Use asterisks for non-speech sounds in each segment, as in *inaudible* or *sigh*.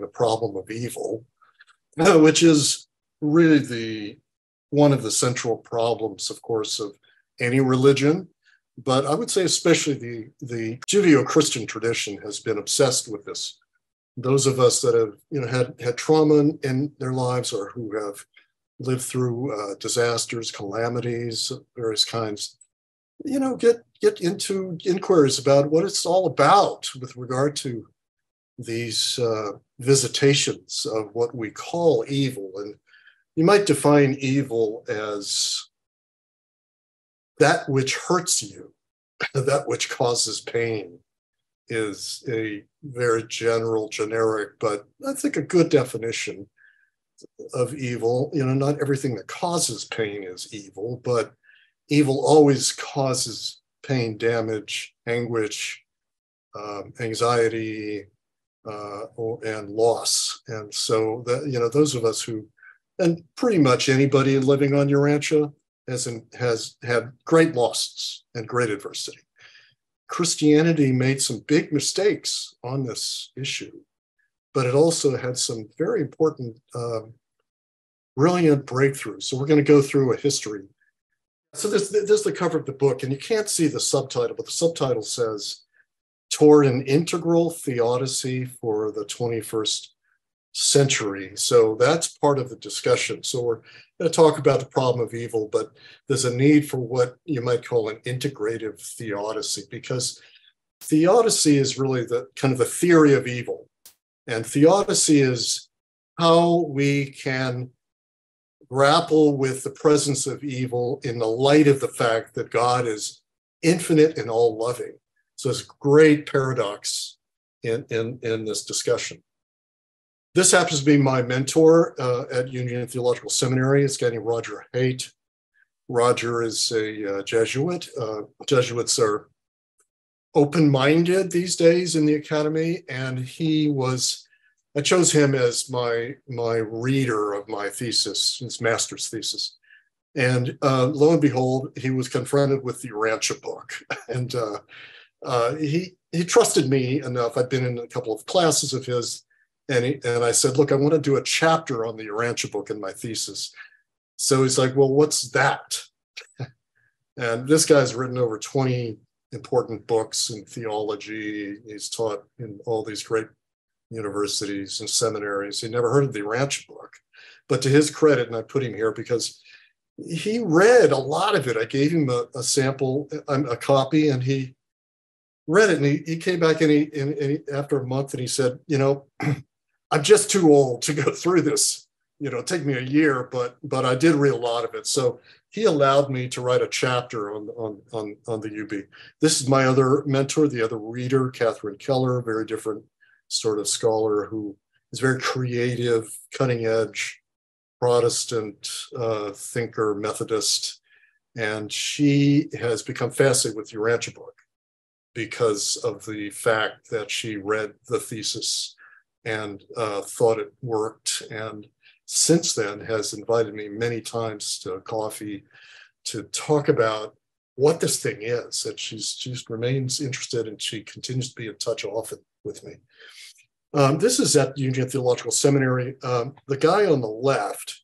the problem of evil, which is really the one of the central problems, of course, of any religion. But I would say, especially the, the Judeo Christian tradition has been obsessed with this. Those of us that have you know, had, had trauma in their lives or who have lived through uh, disasters, calamities, various kinds, you know, get, get into inquiries about what it's all about with regard to these uh, visitations of what we call evil. And you might define evil as that which hurts you, *laughs* that which causes pain, is a very general, generic, but I think a good definition of evil. You know, not everything that causes pain is evil, but evil always causes pain, damage, anguish, um, anxiety, uh, and loss. And so that you know, those of us who, and pretty much anybody living on your Urantia has has had great losses and great adversity. Christianity made some big mistakes on this issue, but it also had some very important, uh, brilliant breakthroughs. So we're going to go through a history. So this, this is the cover of the book, and you can't see the subtitle, but the subtitle says toward an integral theodicy for the 21st century. So that's part of the discussion. So we're going to talk about the problem of evil, but there's a need for what you might call an integrative theodicy because theodicy is really the kind of the theory of evil. And theodicy is how we can grapple with the presence of evil in the light of the fact that God is infinite and all loving. So it's a great paradox in, in, in this discussion. This happens to be my mentor uh, at Union Theological Seminary. It's guy named Roger Haight. Roger is a uh, Jesuit. Uh, Jesuits are open-minded these days in the academy, and he was. I chose him as my my reader of my thesis, his master's thesis, and uh, lo and behold, he was confronted with the Urantia book, *laughs* and uh, he he trusted me enough. I'd been in a couple of classes of his, and he, and I said, look, I want to do a chapter on the Urantia book in my thesis. So he's like, well, what's that? *laughs* and this guy's written over 20 important books in theology. He's taught in all these great universities and seminaries. He never heard of the Urantia book, but to his credit, and I put him here because he read a lot of it. I gave him a, a sample, a, a copy, and he read it and he, he came back and he, and, and he, after a month and he said, you know, *clears throat* I'm just too old to go through this. You know, take me a year, but but I did read a lot of it. So he allowed me to write a chapter on on on, on the UB. This is my other mentor, the other reader, Catherine Keller, very different sort of scholar who is very creative, cutting edge, Protestant uh, thinker, Methodist, and she has become fascinated with Urantia book because of the fact that she read the thesis and uh, thought it worked. And since then has invited me many times to coffee to talk about what this thing is. And she's she's remains interested and she continues to be in touch often with me. Um, this is at Union Theological Seminary. Um, the guy on the left,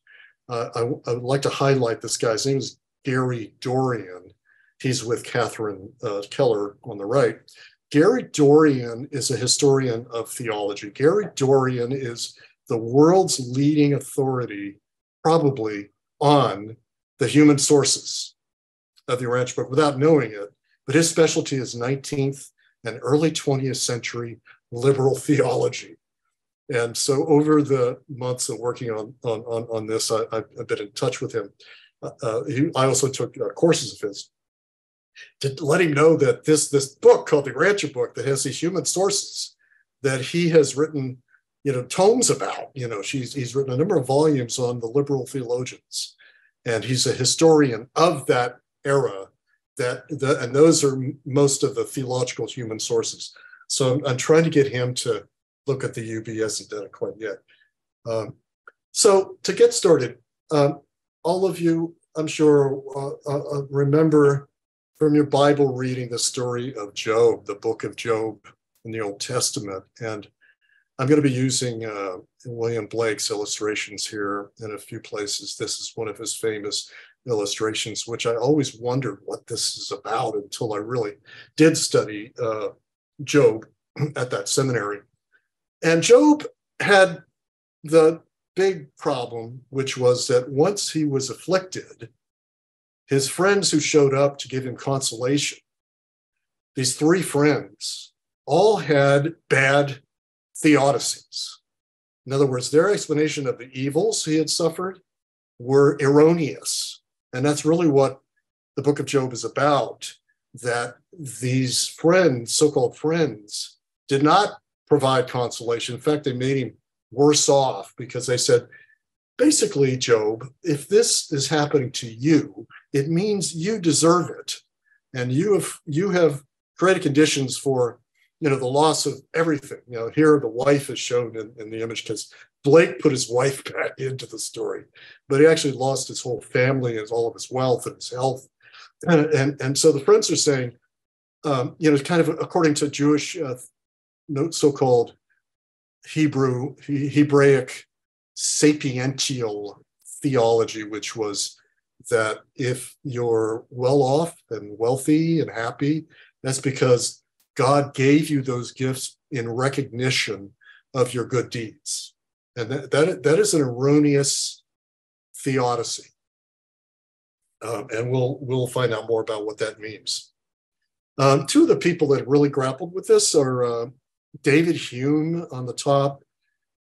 uh, I, I, would like to highlight this guy's name is Gary Dorrien. He's with Catherine uh, Keller on the right. Gary Dorrien is a historian of theology. Gary Dorrien is the world's leading authority, probably, on the human sources of the Urantia book without knowing it. But his specialty is 19th and early 20th century liberal *laughs* theology. And so over the months of working on, on, on, on this, I, have been in touch with him. Uh, uh, he, I also took uh, courses of his to let him know that this this book called the Urantia book that has these human sources that he has written, you know, tomes about. You know, she's he's written a number of volumes on the liberal theologians, and he's a historian of that era. That the, and those are most of the theological human sources. So I'm, I'm trying to get him to look at the UB. Hasn't done it quite yet. Um, so to get started, um, all of you, I'm sure, uh, uh, uh remember from your Bible reading the story of Job, the book of Job in the Old Testament. And I'm going to be using uh, William Blake's illustrations here in a few places. This is one of his famous illustrations, which I always wondered what this is about until I really did study uh, Job *clears throat* at that seminary. And Job had the big problem, which was that once he was afflicted, his friends who showed up to give him consolation, these three friends, all had bad theodicies. In other words, their explanation of the evils he had suffered were erroneous. And that's really what the book of Job is about that these friends, so called friends, did not provide consolation. In fact, they made him worse off because they said, basically, Job, if this is happening to you, it means you deserve it. And you have you have created conditions for you know the loss of everything. You know, here the wife is shown in, in the image because Blake put his wife back into the story, but he actually lost his whole family and all of his wealth and his health. And, and, and so the friends are saying, um, you know, kind of according to Jewish uh, so-called Hebrew, Hebraic sapiential theology, which was that if you're well off and wealthy and happy, that's because God gave you those gifts in recognition of your good deeds. And that, that, that is an erroneous theodicy. Um, and we'll, we'll find out more about what that means. Um, two of the people that really grappled with this are uh, David Hume on the top,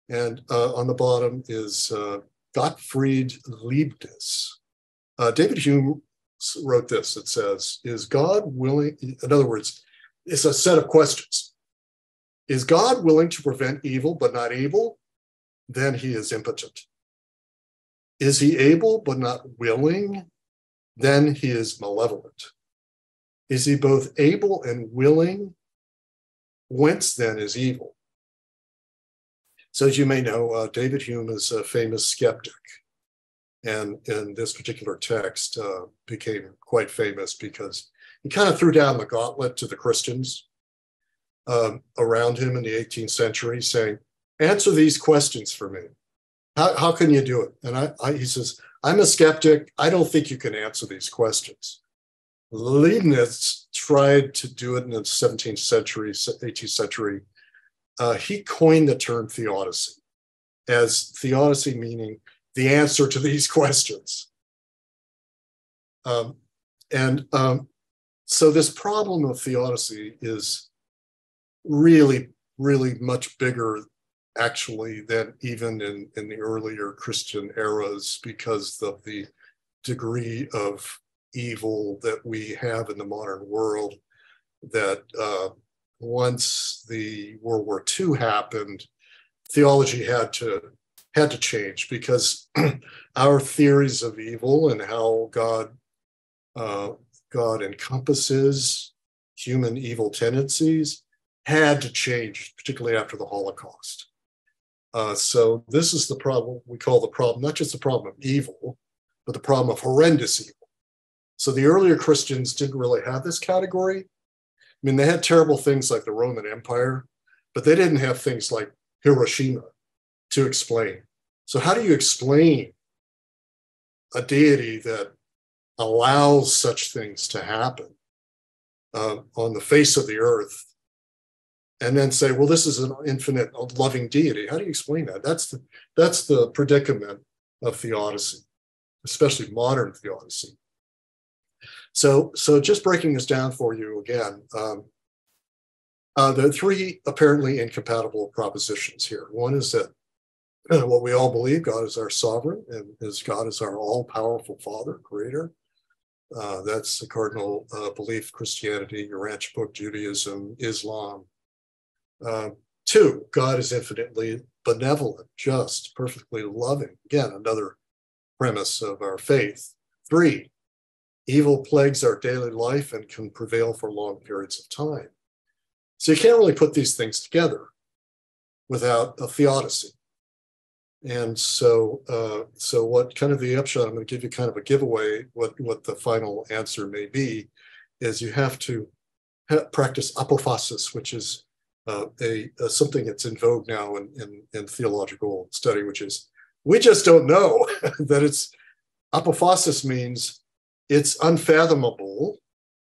and uh, on the bottom is uh, Gottfried Leibniz. Uh, David Hume wrote this. It says, Is God willing, in other words, it's a set of questions. Is God willing to prevent evil but not able? Then he is impotent. Is he able but not willing? Then he is malevolent. Is he both able and willing? Whence then is evil? So, as you may know, uh, David Hume is a famous skeptic. And in this particular text, uh, became quite famous because he kind of threw down the gauntlet to the Christians um, around him in the 18th century, saying, Answer these questions for me. How, how can you do it? And I, I, he says, I'm a skeptic. I don't think you can answer these questions. Leibniz tried to do it in the 17th century, 18th century. Uh, he coined the term theodicy as theodicy meaning the answer to these *laughs* questions. Um, and um, so this problem of theodicy is really, really much bigger actually than even in, in the earlier Christian eras because of the degree of evil that we have in the modern world that uh, once the World War II happened, theology had to had to change because *clears throat* our theories of evil and how God uh, God encompasses human evil tendencies had to change, particularly after the Holocaust. Uh, so this is the problem we call the problem, not just the problem of evil, but the problem of horrendous evil. So the earlier Christians didn't really have this category. I mean, they had terrible things like the Roman Empire, but they didn't have things like Hiroshima to explain. So how do you explain a deity that allows such things to happen uh, on the face of the earth? And then say well this is an infinite loving deity. How do you explain that? That's the that's the predicament of theodicy especially modern theodicy so so just breaking this down for you again um, uh, there are three apparently incompatible propositions here. One is that what we all believe god is our sovereign and is god is our all-powerful father creator uh, that's the cardinal uh, belief Christianity, Urantia book, Judaism, Islam. Uh, two, God is infinitely benevolent, just, perfectly loving. Again, another premise of our faith. Three, evil plagues our daily life and can prevail for long periods of time. So you can't really put these things together without a theodicy. And so, uh, so what kind of the upshot? I'm going to give you kind of a giveaway. What what the final answer may be is you have to practice apophasis, which is uh, a, a, something that's in vogue now in, in, in theological study, which is we just don't know *laughs* that it's apophasis means it's unfathomable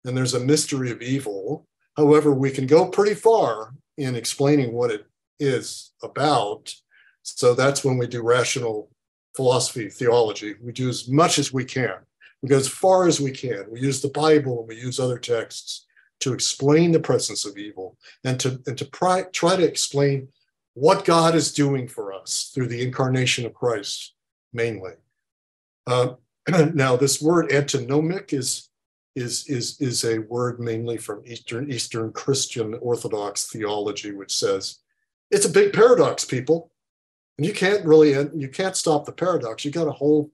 and there's a mystery of evil. However, we can go pretty far in explaining what it is about. So that's when we do rational philosophy, theology. We do as much as we can. We go as far as we can. We use the Bible and we use other texts to explain the presence of evil and to, and to try, try to explain what God is doing for us through the incarnation of Christ, mainly. Uh, *clears throat* now, this word antinomic is, is, is, is a word mainly from Eastern, Eastern Christian Orthodox theology, which says it's a big paradox, people. And you can't really, you can't stop the paradox. You got to hold,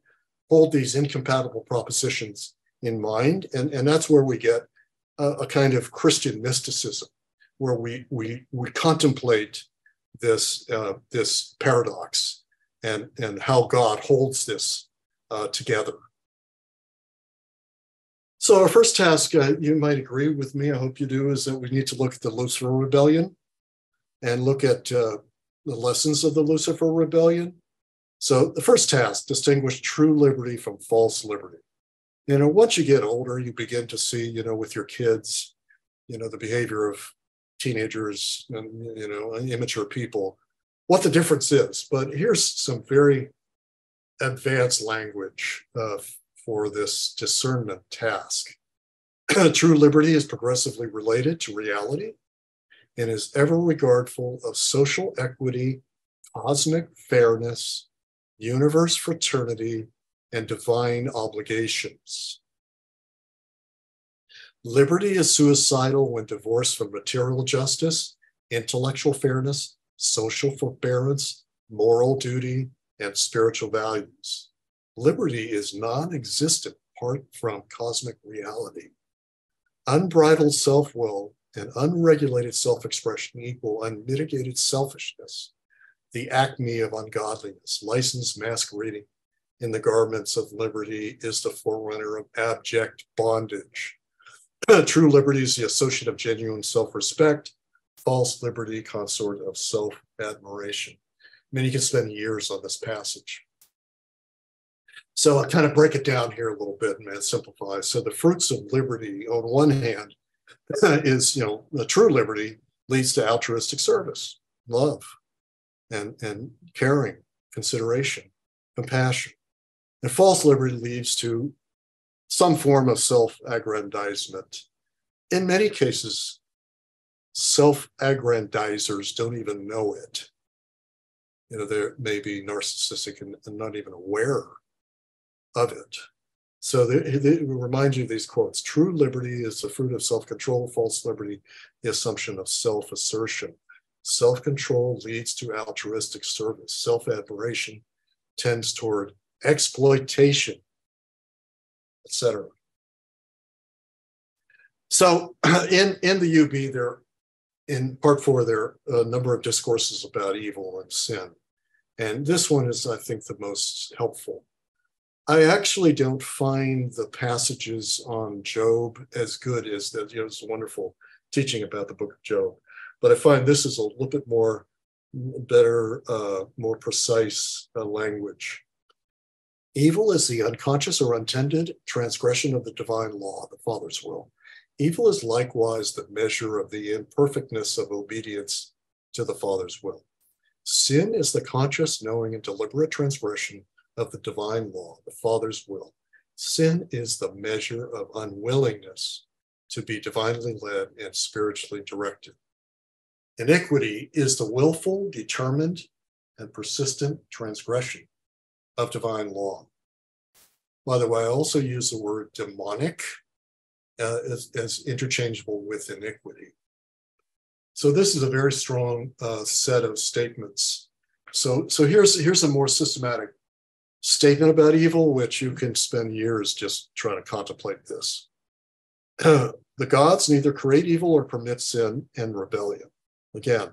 hold these incompatible propositions in mind. And, and that's where we get a, a kind of Christian mysticism, where we, we, we contemplate this, uh, this paradox and, and how God holds this uh, together. So our first task, uh, you might agree with me, I hope you do, is that we need to look at the Lucifer Rebellion and look at uh, the lessons of the Lucifer Rebellion. So the first task, distinguish true liberty from false liberty. You know, once you get older, you begin to see, you know, with your kids, you know, the behavior of teenagers and, you know, immature people, what the difference is. But here's some very advanced language uh, for this discernment task. *clears throat* True liberty is progressively related to reality and is ever regardful of social equity, cosmic fairness, universe fraternity, and divine obligations. Liberty is suicidal when divorced from material justice, intellectual fairness, social forbearance, moral duty, and spiritual values. Liberty is non existent apart from cosmic reality. Unbridled self will and unregulated self expression equal unmitigated selfishness, the acme of ungodliness, licensed masquerading in the garments of liberty is the forerunner of abject bondage. *clears throat* True liberty is the associate of genuine self respect, false liberty, consort of self admiration. I mean, you can spend years on this passage. So I kind of break it down here a little bit and simplify. So the fruits of liberty, on one hand, *laughs* is you know the true liberty leads to altruistic service, love, and and caring, consideration, compassion. And false liberty leads to some form of self-aggrandizement. In many cases, self-aggrandizers don't even know it. You know, they may be narcissistic and, and not even aware of it. So it reminds you of these quotes. True liberty is the fruit of self-control. False liberty, the assumption of self-assertion. Self-control leads to altruistic service. Self-admiration tends toward exploitation, etc. So *clears throat* in, in the UB, there in part four, there are a number of discourses about evil and sin. And this one is, I think, the most helpful. I actually don't find the passages on Job as good as that. You know, it's wonderful teaching about the book of Job, but I find this is a little bit more better, uh, more precise uh, language. Evil is the unconscious or untended transgression of the divine law, the Father's will. Evil is likewise the measure of the imperfectness of obedience to the Father's will. Sin is the conscious, knowing, and deliberate transgression of the divine law, the Father's will. Sin is the measure of unwillingness to be divinely led and spiritually directed. Iniquity is the willful, determined, and persistent transgression of divine law. By the way, I also use the word demonic uh, as, as, interchangeable with iniquity. So this is a very strong uh, set of statements. So, so here's, here's a more systematic statement about evil, which you can spend years just trying to contemplate this. *clears throat* the gods neither create evil or permit sin and rebellion. Again,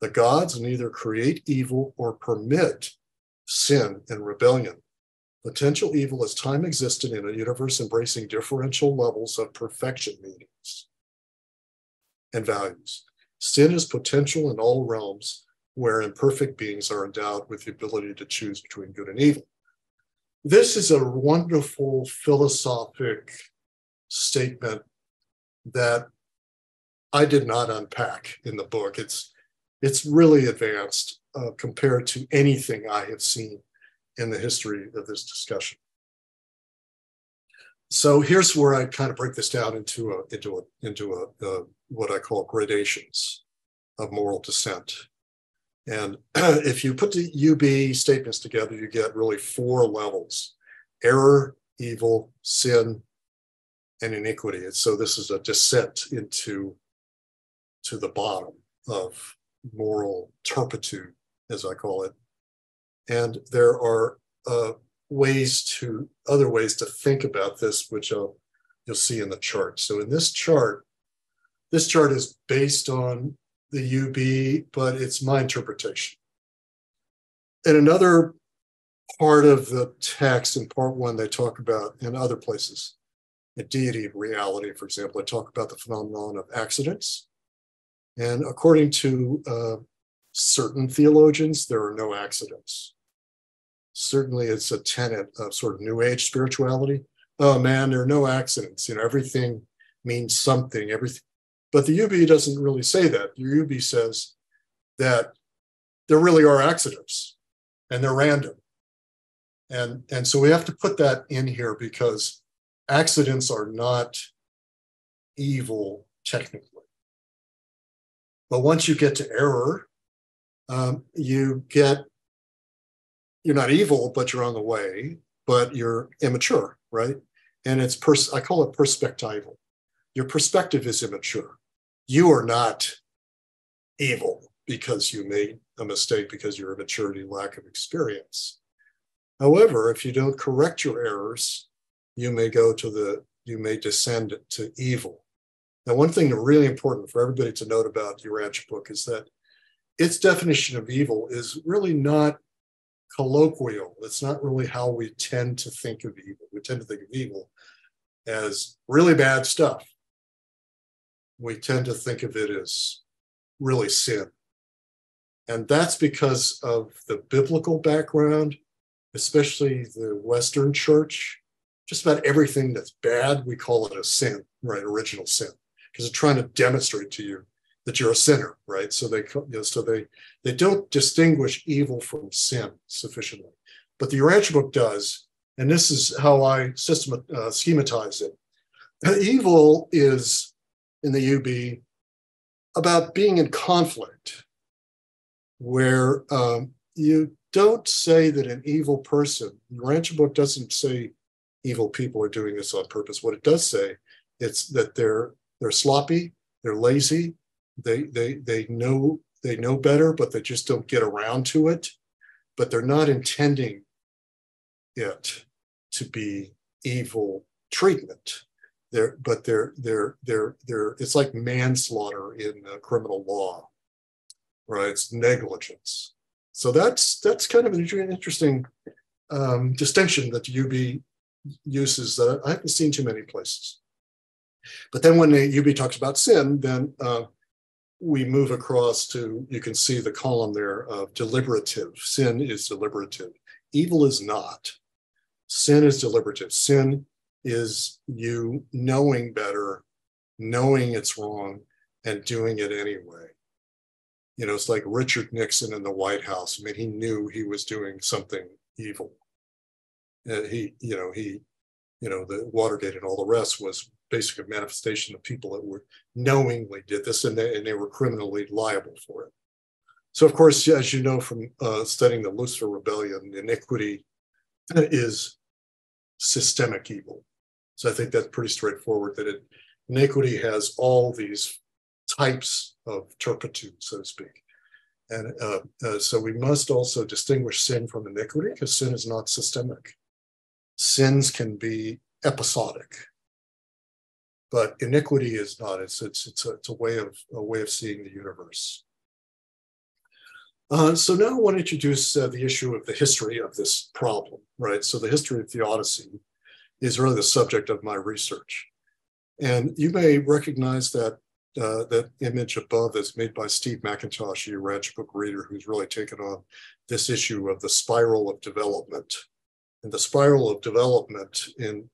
the gods neither create evil or permit sin and rebellion. Potential evil is time existed in a universe embracing differential levels of perfection meanings and values. Sin is potential in all realms where imperfect beings are endowed with the ability to choose between good and evil. This is a wonderful philosophic statement that I did not unpack in the book. It's it's really advanced uh, compared to anything I have seen in the history of this discussion. So here's where I kind of break this down into a into a into a, a what I call gradations of moral descent. And *clears throat* if you put the UB statements together, you get really four levels: error, evil, sin, and iniquity. And so this is a descent into to the bottom of moral turpitude, as I call it. And there are uh, ways to other ways to think about this, which I'll, you'll see in the chart. So in this chart, this chart is based on the UB, but it's my interpretation. In another part of the text in part one, they talk about in other places, a deity of reality, for example, they talk about the phenomenon of accidents. And according to uh, certain theologians, there are no accidents. Certainly, it's a tenet of sort of New Age spirituality. Oh man, there are no accidents. You know, everything means something. Everything, but the UB doesn't really say that. The UB says that there really are accidents, and they're random. And and so we have to put that in here because accidents are not evil technically. But once you get to error, um, you get, you're not evil, but you're on the way, but you're immature, right? And it's, pers- I call it perspectival. Your perspective is immature. You are not evil because you made a mistake because your immaturity, lack of experience. However, if you don't correct your errors, you may go to the, you may descend to evil. Now, one thing really important for everybody to note about the Urantia book is that its definition of evil is really not colloquial. It's not really how we tend to think of evil. We tend to think of evil as really bad stuff. We tend to think of it as really sin. And that's because of the biblical background, especially the Western church. Just about everything that's bad, we call it a sin, right? Original sin because they're trying to demonstrate to you that you're a sinner, right? So they you know, so they they don't distinguish evil from sin sufficiently, but the Urantia book does, and this is how I system uh, schematize it. *clears throat* Evil is in the UB about being in conflict, where um, you don't say that an evil person. The Urantia book doesn't say evil people are doing this on purpose. What it does say, it's that they're they're sloppy, they're lazy, they they they know they know better, but they just don't get around to it. But they're not intending it to be evil treatment. They're, but they're they're they're they're it's like manslaughter in criminal law, right? It's negligence. So that's that's kind of an interesting um, distinction that UB uses that I haven't seen too many places. But then when the UB talks about sin, then uh, we move across to, you can see the column there of deliberative. Sin is deliberative. Evil is not. Sin is deliberative. Sin is you knowing better, knowing it's wrong, and doing it anyway. You know, it's like Richard Nixon in the White House. I mean, he knew he was doing something evil. And he, you know, he, you know, the Watergate and all the rest was basically a manifestation of people that were knowingly did this and they, and they were criminally liable for it. So, of course, as you know from uh, studying the Lucifer Rebellion, iniquity is systemic evil. So I think that's pretty straightforward that it, iniquity has all these types of turpitude, so to speak. And uh, uh, so we must also distinguish sin from iniquity because sin is not systemic. Sins can be episodic but iniquity is not. It's it's it's a, it's a way of a way of seeing the universe. Uh, so now I want to introduce uh, the issue of the history of this problem, right? So the history of theodicy is really the subject of my research, and you may recognize that uh, that image above is made by Steve McIntosh, Urantia book reader who's really taken on this issue of the spiral of development. And the spiral of development in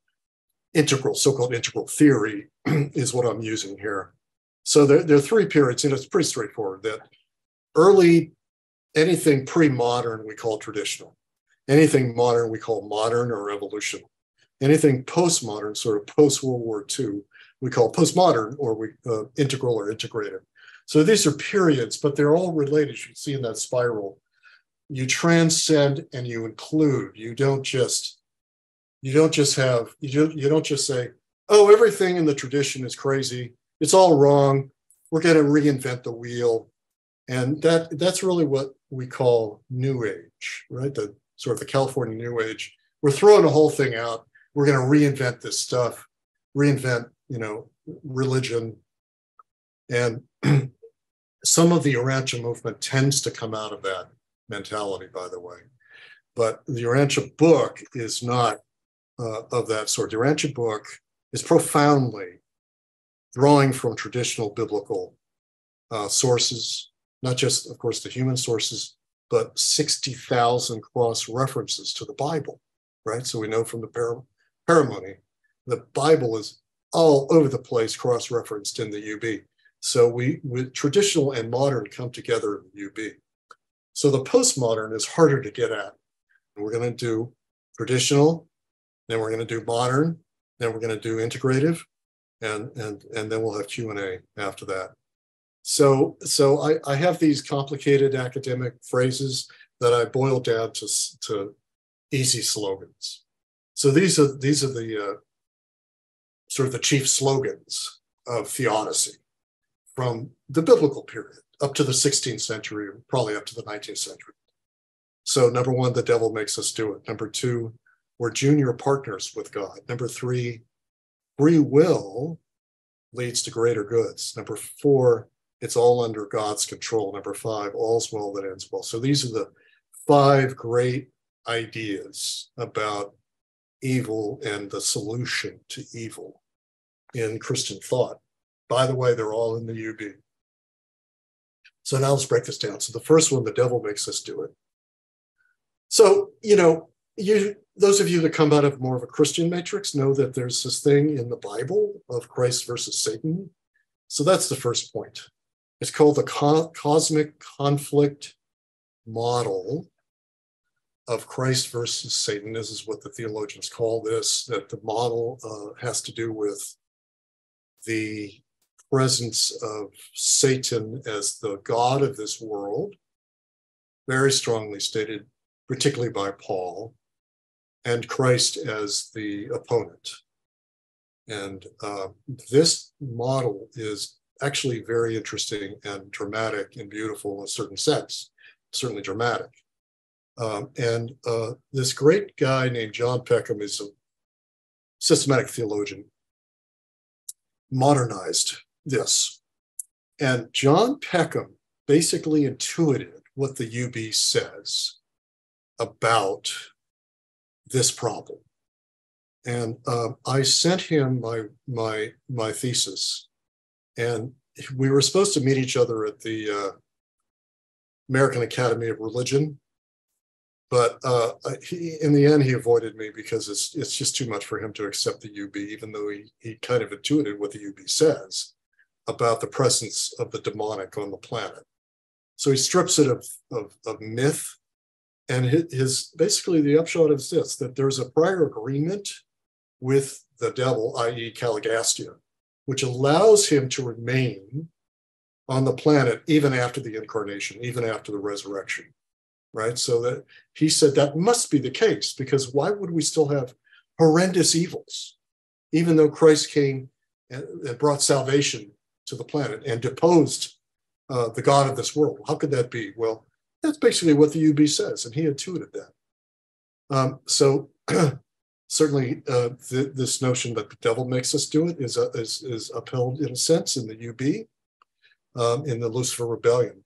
integral, so-called integral theory *clears throat* is what I'm using here. So there, there are three periods, and it's pretty straightforward that early, anything pre-modern we call traditional. Anything modern we call modern or evolution. Anything postmodern, sort of post-World War II, we call postmodern or we uh, integral or integrated. So these are periods, but they're all related. You see in that spiral. You transcend and you include. You don't just you don't just have you don't you don't just say, oh, everything in the tradition is crazy. It's all wrong. We're going to reinvent the wheel. And that that's really what we call new age, right? The sort of the California new age. We're throwing the whole thing out. We're going to reinvent this stuff, reinvent you know, religion. And *clears throat* some of the Urantia movement tends to come out of that mentality, by the way. But the Urantia book is not uh, of that sort. The Urantia book is profoundly drawing from traditional biblical uh, sources, not just, of course, the human sources, but 60,000 cross references to the Bible, right? So we know from the par- paramony, the Bible is all over the place cross-referenced in the UB. So we with traditional and modern come together in the UB. So the postmodern is harder to get at. We're going to do traditional, then we're going to do modern, then we're going to do integrative, and and and then we'll have Q and A after that. So so I, I have these complicated academic phrases that I boil down to to easy slogans. So these are these are the uh, sort of the chief slogans of theodicy from the biblical period up to the 16th century, probably up to the 19th century. So, number one, the devil makes us do it. Number two, we're junior partners with God. Number three, free will leads to greater goods. Number four, it's all under God's control. Number five, all's well that ends well. So, these are the five great ideas about evil and the solution to evil in Christian thought. By the way, they're all in the UB. So now let's break this down. So the first one, the devil makes us do it. So, you know, you those of you that come out of more of a Christian matrix know that there's this thing in the Bible of Christ versus Satan. So that's the first point. It's called the co- cosmic conflict model of Christ versus Satan. This is what the theologians call this, that the model uh, has to do with the presence of Satan as the God of this world, very strongly stated, particularly by Paul, and Christ as the opponent. And uh, this model is actually very interesting and dramatic and beautiful in a certain sense, certainly dramatic. Um, and uh, this great guy named John Peckham is a systematic theologian, modernized this. And John Peckham basically intuited what the UB says about this problem. And uh, I sent him my my my thesis, and we were supposed to meet each other at the uh, American Academy of Religion but uh, he, in the end, he avoided me because it's it's just too much for him to accept the UB, even though he he kind of intuited what the UB says about the presence of the demonic on the planet. So he strips it of of, of myth, and his, his basically the upshot is this: that there's a prior agreement with the devil, i.e., Caligastia, which allows him to remain on the planet even after the incarnation, even after the resurrection right? So that he said that must be the case because why would we still have horrendous evils, even though Christ came and, brought salvation to the planet and deposed uh, the God of this world? How could that be? Well, that's basically what the UB says, and he intuited that. Um, so *clears throat* certainly, uh, th- this notion that the devil makes us do it is, uh, is, is upheld in a sense in the UB, um, in the Lucifer Rebellion.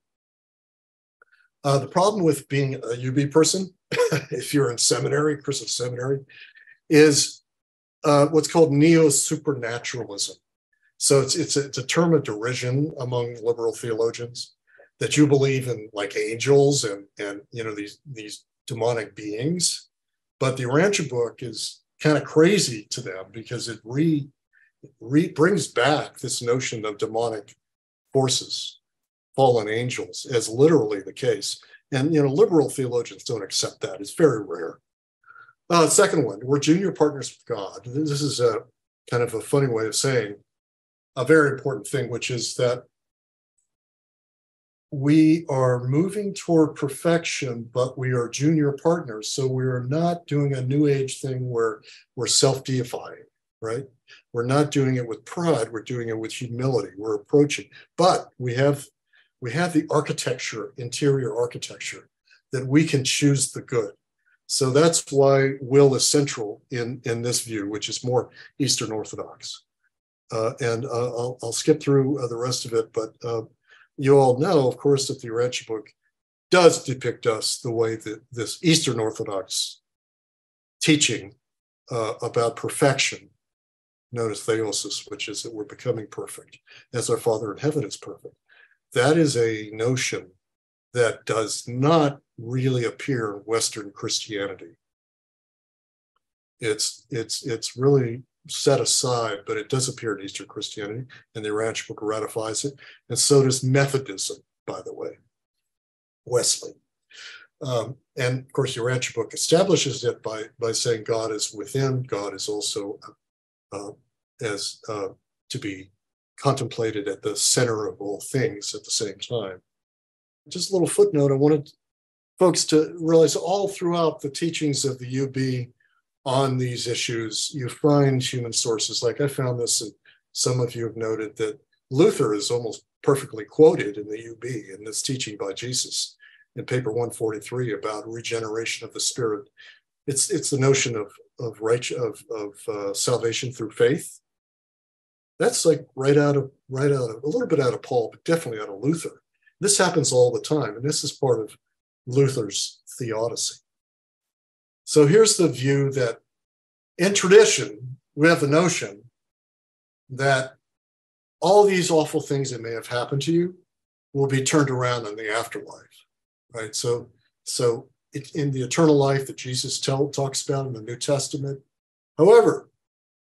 Uh, the problem with being a UB person, *laughs* if you're in seminary, Christian seminary, is uh, what's called neo supernaturalism. So it's it's a, it's a term of derision among liberal theologians that you believe in like angels and and you know these these demonic beings, but the Urantia book is kind of crazy to them because it re, re brings back this notion of demonic forces, fallen angels, as literally the case. And you know, liberal theologians don't accept that. It's very rare. Uh, second one, we're junior partners with God. This is a kind of a funny way of saying a very important thing, which is that we are moving toward perfection, but we are junior partners. So we are not doing a new age thing where we're self deifying, right? We're not doing it with pride. We're doing it with humility. We're approaching, but we have we have the architecture, interior architecture, that we can choose the good. So that's why will is central in in this view, which is more Eastern Orthodox. Uh, and uh, I'll, I'll, skip through uh, the rest of it, but uh, you all know, of course, that the Urantia book does depict us the way that this Eastern Orthodox teaching uh, about perfection, known as theosis, which is that we're becoming perfect as our Father in heaven is perfect. That is a notion that does not really appear in Western Christianity. It's it's it's really set aside, but it does appear in Eastern Christianity, and the Urantia Book ratifies it. And so does Methodism, by the way, Wesley. Um, and of course, the Urantia Book establishes it by, by saying God is within, God is also uh, as uh, to be contemplated at the center of all things at the same time. Just a little footnote I wanted folks to realize all throughout the teachings of the UB on these issues, you find human sources. Like I found this, and some of you have noted that Luther is almost perfectly quoted in the UB in this teaching by Jesus in paper 143 about regeneration of the spirit. It's it's the notion of of right of of uh, salvation through faith. That's like right out of right out of a little bit out of Paul, but definitely out of Luther. This happens all the time, and this is part of Luther's theodicy. So here's the view that in tradition, we have the notion that all these awful things that may have happened to you will be turned around in the afterlife, right? So, so it, in the eternal life that Jesus tell, talks about in the New Testament. However,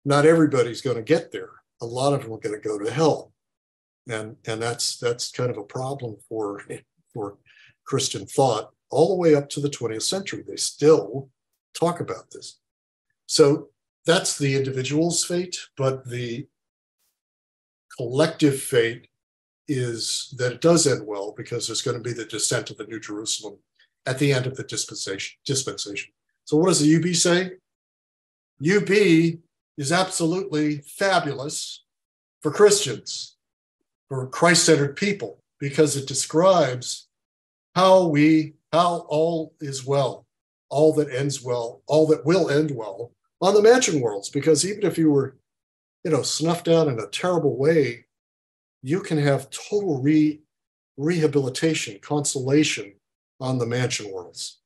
not everybody's going to get there. A lot of them are going to go to hell, and and that's that's kind of a problem for for Christian thought all the way up to the 20th century. They still talk about this. So that's the individual's fate, but the collective fate is that it does end well because there's going to be the descent of the New Jerusalem at the end of the dispensation. dispensation. So what does the UB say? UB is absolutely fabulous for Christians, for Christ-centered people, because it describes how we, how all is well all that ends well, all that will end well on the mansion worlds. Because even if you were, you know, snuffed out in a terrible way, you can have total re- rehabilitation, consolation on the mansion worlds.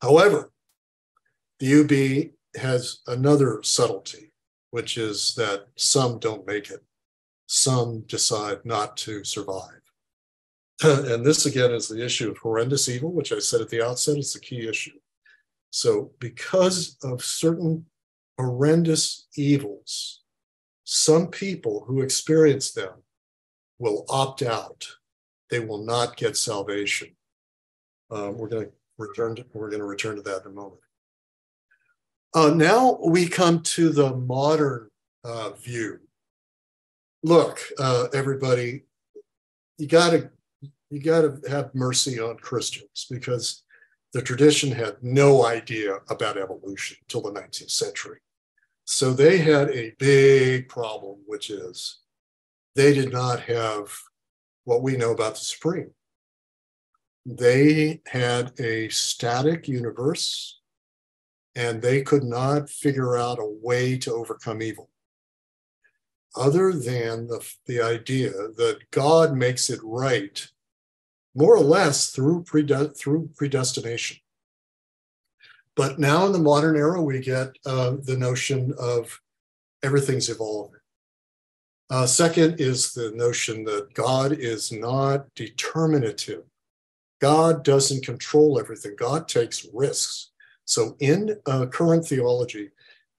However, the UB has another subtlety, which is that some don't make it, some decide not to survive. *laughs* and this again is the issue of horrendous evil, which I said at the outset is the key issue. So, because of certain horrendous evils, some people who experience them will opt out. They will not get salvation. Um, we're going to return to we're going to return to that in a moment. Uh, now we come to the modern uh, view. Look, uh, everybody, you got to you got to have mercy on Christians because the tradition had no idea about evolution till the 19th century. So they had a big problem, which is they did not have what we know about the Supreme. They had a static universe and they could not figure out a way to overcome evil other than the, the idea that God makes it right more or less through, prede- through predestination. But now in the modern era, we get uh, the notion of everything's evolving. Uh, second is the notion that God is not determinative. God doesn't control everything. God takes risks. So in uh, current theology,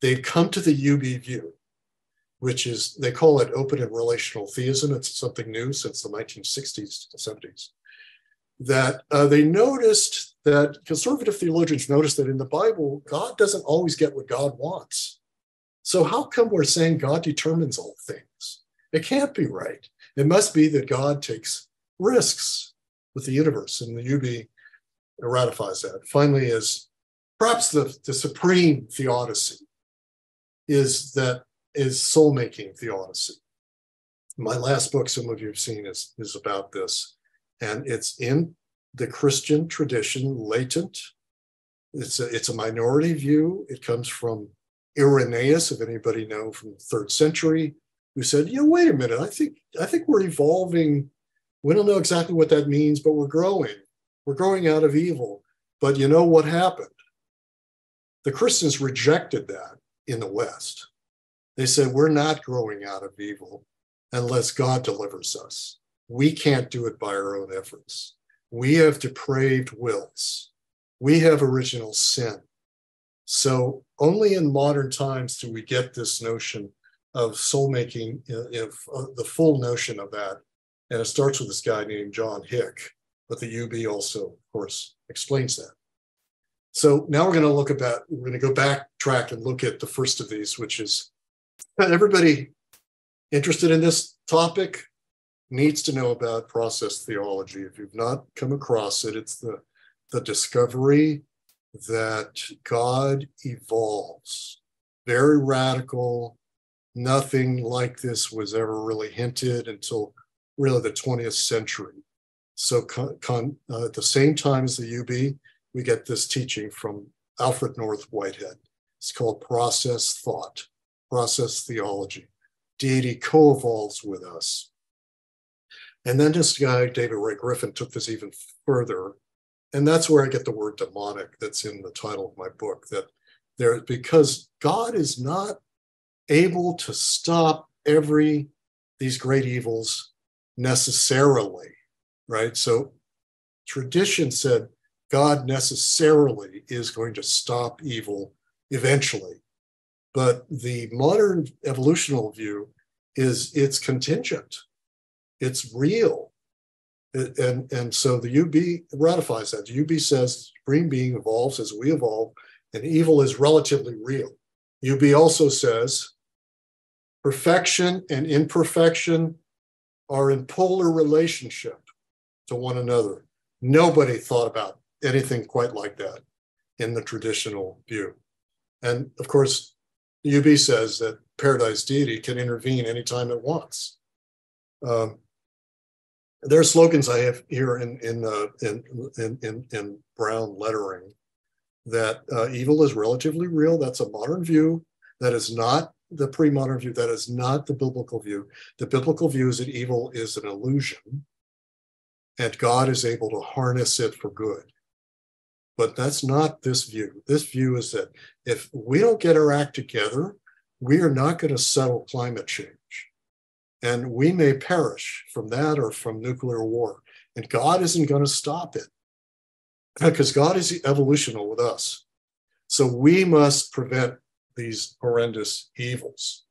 they've come to the UB view, which is, they call it open and relational theism. It's something new since the 1960s to 70s. That uh, they noticed that conservative theologians noticed that in the Bible, God doesn't always get what God wants. So, how come we're saying God determines all things? It can't be right. It must be that God takes risks with the universe, and the UB ratifies that. Finally, is perhaps the, the supreme theodicy is that is soul making theodicy. My last book, some of you have seen, is, is about this. And it's in the Christian tradition, latent. It's a, it's a minority view. It comes from Irenaeus, if anybody know from the third century, who said, "Yeah, wait a minute. I think I think we're evolving. We don't know exactly what that means, but we're growing. We're growing out of evil. But you know what happened? The Christians rejected that in the West. They said, We're not growing out of evil unless God delivers us. We can't do it by our own efforts. We have depraved wills. We have original sin. So only in modern times do we get this notion of soul making, if uh, the full notion of that. And it starts with this guy named John Hick, but the UB also, of course, explains that. So now we're going to look about, we're going to go backtrack and look at the first of these, which is everybody interested in this topic needs to know about process theology. If you've not come across it, it's the, the discovery that God evolves. Very radical. Nothing like this was ever really hinted until really the 20th century. So, con, con, uh, at the same time as the UB, we get this teaching from Alfred North Whitehead. It's called process thought, process theology. Deity co evolves with us. And then this guy, David Ray Griffin, took this even further. And that's where I get the word demonic that's in the title of my book. That there, because God is not able to stop every these great evils necessarily, right? So tradition said God necessarily is going to stop evil eventually. But the modern evolutional view is it's contingent, it's real. and, and so the UB ratifies that. The UB says supreme being evolves as we evolve, and evil is relatively real. UB also says perfection and imperfection are in polar relationship to one another. Nobody thought about anything quite like that in the traditional view. And of course, UB says that paradise deity can intervene anytime it wants. Um, there are slogans I have here in in, uh, in, in, in, in brown lettering that uh, evil is relatively real. That's a modern view. That is not the pre-modern view. That is not the biblical view. The biblical view is that evil is an illusion, and God is able to harness it for good. But that's not this view. This view is that if we don't get our act together, we are not going to settle climate change. And we may perish from that or from nuclear war. And God isn't going to stop it because God is evolutional with us. So we must prevent these horrendous evils.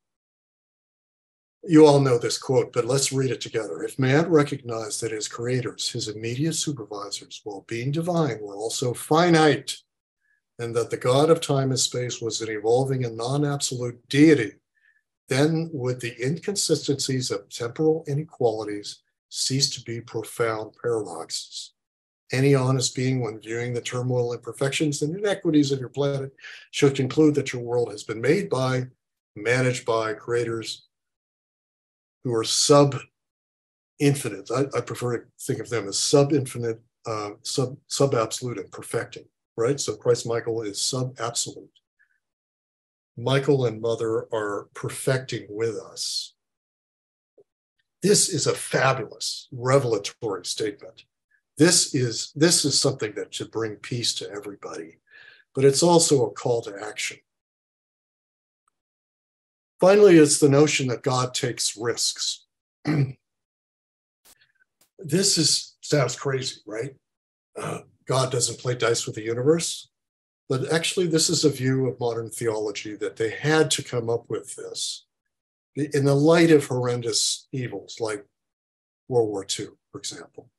You all know this quote, but let's read it together. If man recognized that his creators, his immediate supervisors, while being divine, were also finite, and that the God of time and space was an evolving and non absolute deity, then would the inconsistencies of temporal inequalities cease to be profound paradoxes. Any honest being, when viewing the turmoil, imperfections, and inequities of your planet, should conclude that your world has been made by, managed by creators who are sub infinite. I, I, prefer to think of them as sub infinite, uh, sub sub absolute, and perfecting. Right. So Christ Michael is sub absolute. Michael and Mother are perfecting with us. This is a fabulous revelatory statement. This is this is something that should bring peace to everybody, but it's also a call to action. Finally, it's the notion that God takes risks. *clears throat* this is sounds crazy, right? Uh, God doesn't play dice with the universe. But actually, this is a view of modern theology that they had to come up with this in the light of horrendous evils like World War II, for example.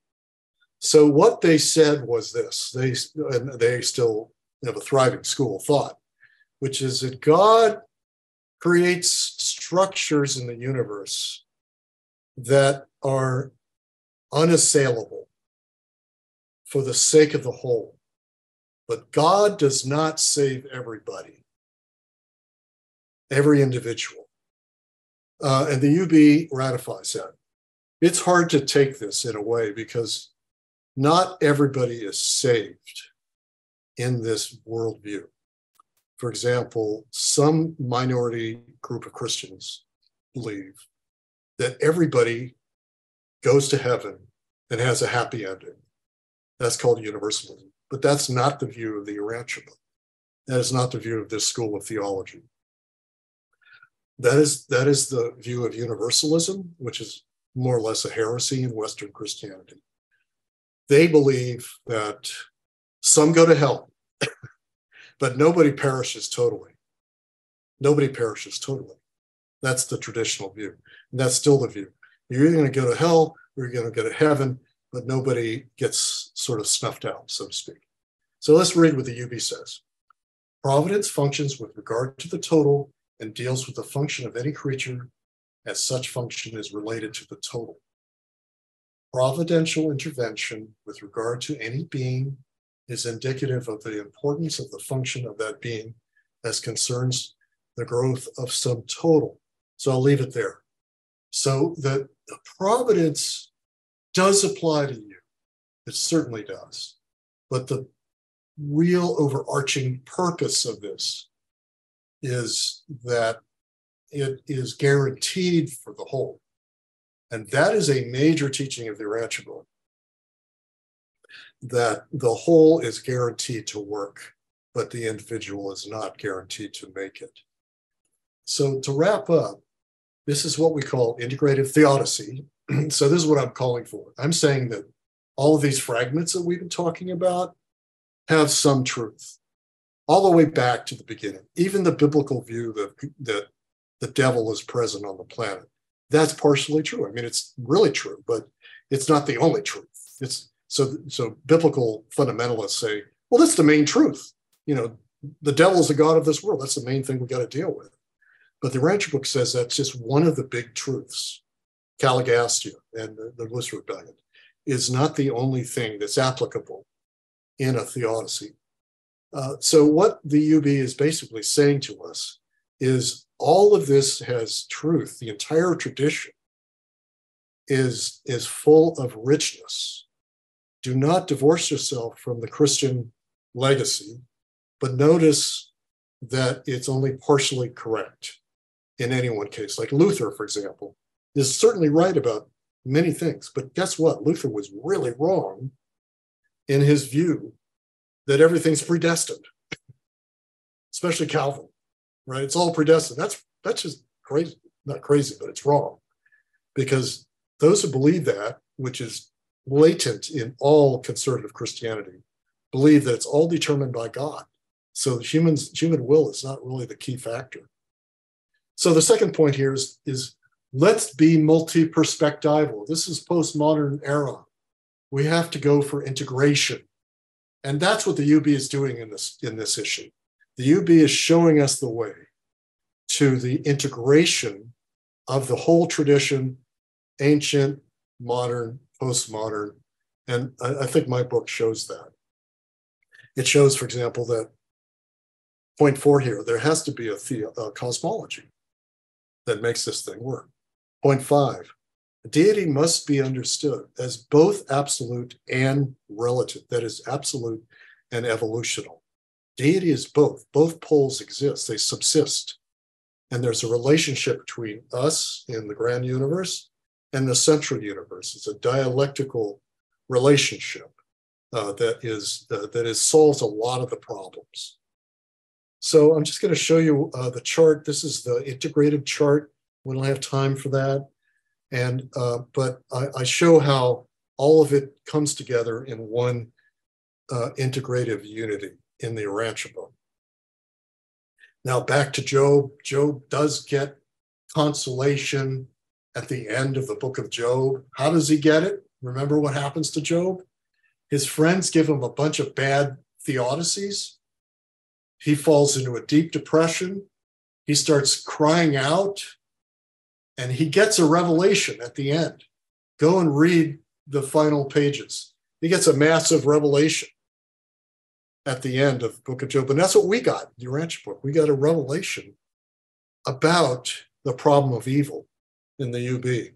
So what they said was this: they and they still have a thriving school of thought, which is that God creates structures in the universe that are unassailable for the sake of the whole. But God does not save everybody, every individual. Uh, and the UB ratifies that. It's hard to take this in a way because not everybody is saved in this worldview. For example, some minority group of Christians believe that everybody goes to heaven and has a happy ending. That's called universalism. But that's not the view of the Urantia. That is not the view of this school of theology. That is, that is the view of universalism, which is more or less a heresy in Western Christianity. They believe that some go to hell, but nobody perishes totally. Nobody perishes totally. That's the traditional view. And that's still the view. You're either going to go to hell or you're going to go to heaven, but nobody gets sort of snuffed out, so to speak. So let's read what the UB says. Providence functions with regard to the total and deals with the function of any creature as such function is related to the total. Providential intervention with regard to any being is indicative of the importance of the function of that being as concerns the growth of some total. So I'll leave it there. So the, the providence does apply to you. It certainly does. But the real overarching purpose of this is that it is guaranteed for the whole. And that is a major teaching of the book that the whole is guaranteed to work, but the individual is not guaranteed to make it. So, to wrap up, this is what we call integrative theodicy. *clears throat* so, this is what I'm calling for. I'm saying that all of these fragments that we've been talking about have some truth, all the way back to the beginning. Even the biblical view that, that the devil is present on the planet, that's partially true. I mean, it's really true, but it's not the only truth. It's so so biblical fundamentalists say, well, that's the main truth. You know, the devil is the god of this world. That's the main thing we got to deal with. But the Urantia book says that's just one of the big truths. Caligastia and the, the Lucifer Rebellion is not the only thing that's applicable in a theodicy. Uh, so, what the UB is basically saying to us is all of this has truth. The entire tradition is, is full of richness. Do not divorce yourself from the Christian legacy, but notice that it's only partially correct in any one case. Like Luther, for example, is certainly right about many things, but guess what? Luther was really wrong in his view that everything's predestined, *laughs* especially Calvin, right? It's all predestined. That's that's just crazy, not crazy, but it's wrong. Because those who believe that, which is latent in all conservative Christianity, believe that it's all determined by God. So humans, human will is not really the key factor. So the second point here is, is let's be multi-perspectival. This is postmodern era. We have to go for integration. And that's what the UB is doing in this, in this issue. The UB is showing us the way to the integration of the whole tradition, ancient, modern, postmodern. And I, I think my book shows that. It shows, for example, that point four here, there has to be a, the- a cosmology that makes this thing work. Point five, deity must be understood as both absolute and relative, that is, absolute and evolutional. Deity is both, both poles exist, they subsist. And there's a relationship between us in the grand universe and the central universe. It's a dialectical relationship uh, that is uh, that is solves a lot of the problems. So I'm just going to show you uh, the chart. This is the integrated chart. We don't have time for that. And uh, but I, I, show how all of it comes together in one uh, integrative unity in the book. Now back to Job. Job does get consolation at the end of the book of Job. How does he get it? Remember what happens to Job? His friends give him a bunch of bad theodicies. He falls into a deep depression. He starts crying out and he gets a revelation at the end. Go and read the final pages. He gets a massive revelation at the end of the book of Job. And that's what we got, in the Urantia book. We got a revelation about the problem of evil in the UB.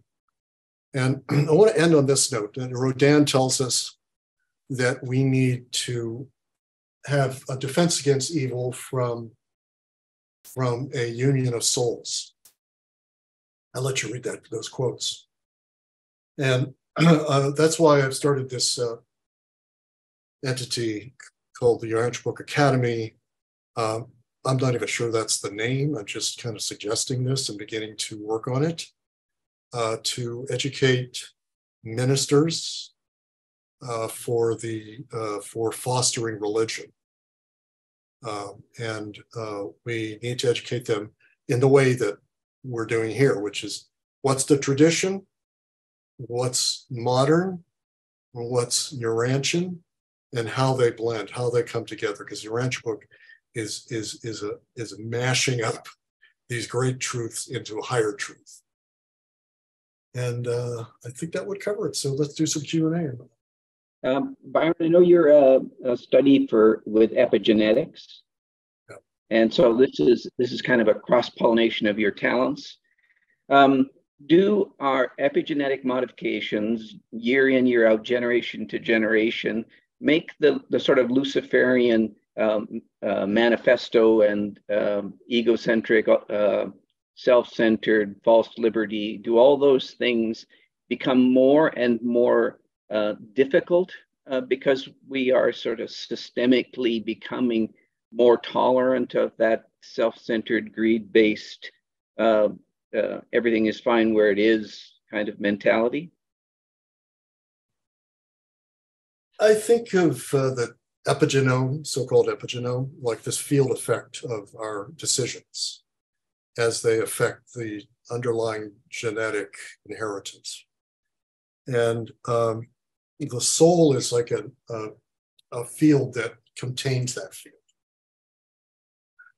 And *clears throat* I want to end on this note. Rodan tells us that we need to have a defense against evil from, from a union of souls. I'll let you read that those quotes. And *clears throat* uh, that's why I've started this uh, entity called the Urantia Book Academy. Um, I'm not even sure that's the name. I'm just kind of suggesting this and beginning to work on it uh, to educate ministers uh, for the uh, for fostering religion, um, and uh, we need to educate them in the way that we're doing here, which is what's the tradition, what's modern, what's Urantian, and how they blend, how they come together. Because the Urantia book is is is a is mashing up these great truths into a higher truth. And uh, I think that would cover it. So let's do some Q and A. Um, Byron, I know you're a, a study for with epigenetics, yeah. and so this is this is kind of a cross pollination of your talents. Um, do our epigenetic modifications year in year out, generation to generation, make the the sort of Luciferian um, uh, manifesto and um, egocentric, uh, self-centered, false liberty? Do all those things become more and more uh, difficult uh, because we are sort of systemically becoming more tolerant of that self-centered, greed-based, uh, uh, everything is fine where it is kind of mentality? I think of uh, the epigenome, so-called epigenome, like this field effect of our decisions as they affect the underlying genetic inheritance. And um, the soul is like a, a, a field that contains that field.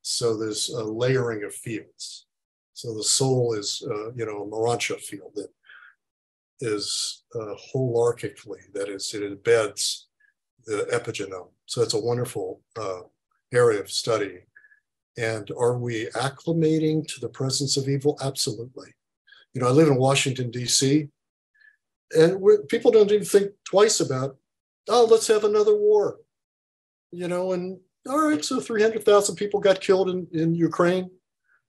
So there's a layering of fields. So the soul is, uh, you know, a Morontia field that is uh, holarchically, that is, it embeds the epigenome. So it's a wonderful uh, area of study. And are we acclimating to the presence of evil? Absolutely. You know, I live in Washington, D.C., and people don't even think twice about, oh, let's have another war. You know, and all right, so 300,000 people got killed in, in Ukraine.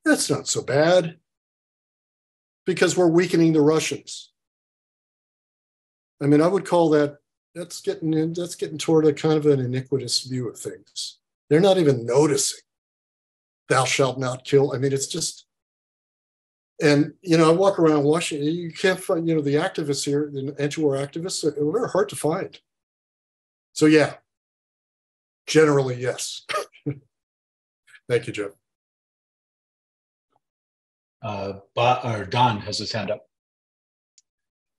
That's not so bad because we're weakening the Russians. I mean, I would call that that's getting in, that's getting toward a kind of an iniquitous view of things. They're not even noticing. Thou shalt not kill. I mean, it's just, and you know, I walk around Washington. You can't find, you know, the activists here, the anti-war activists, they're very hard to find. So yeah, generally yes. *laughs* Thank you, Joe. Uh, or Don has his hand up.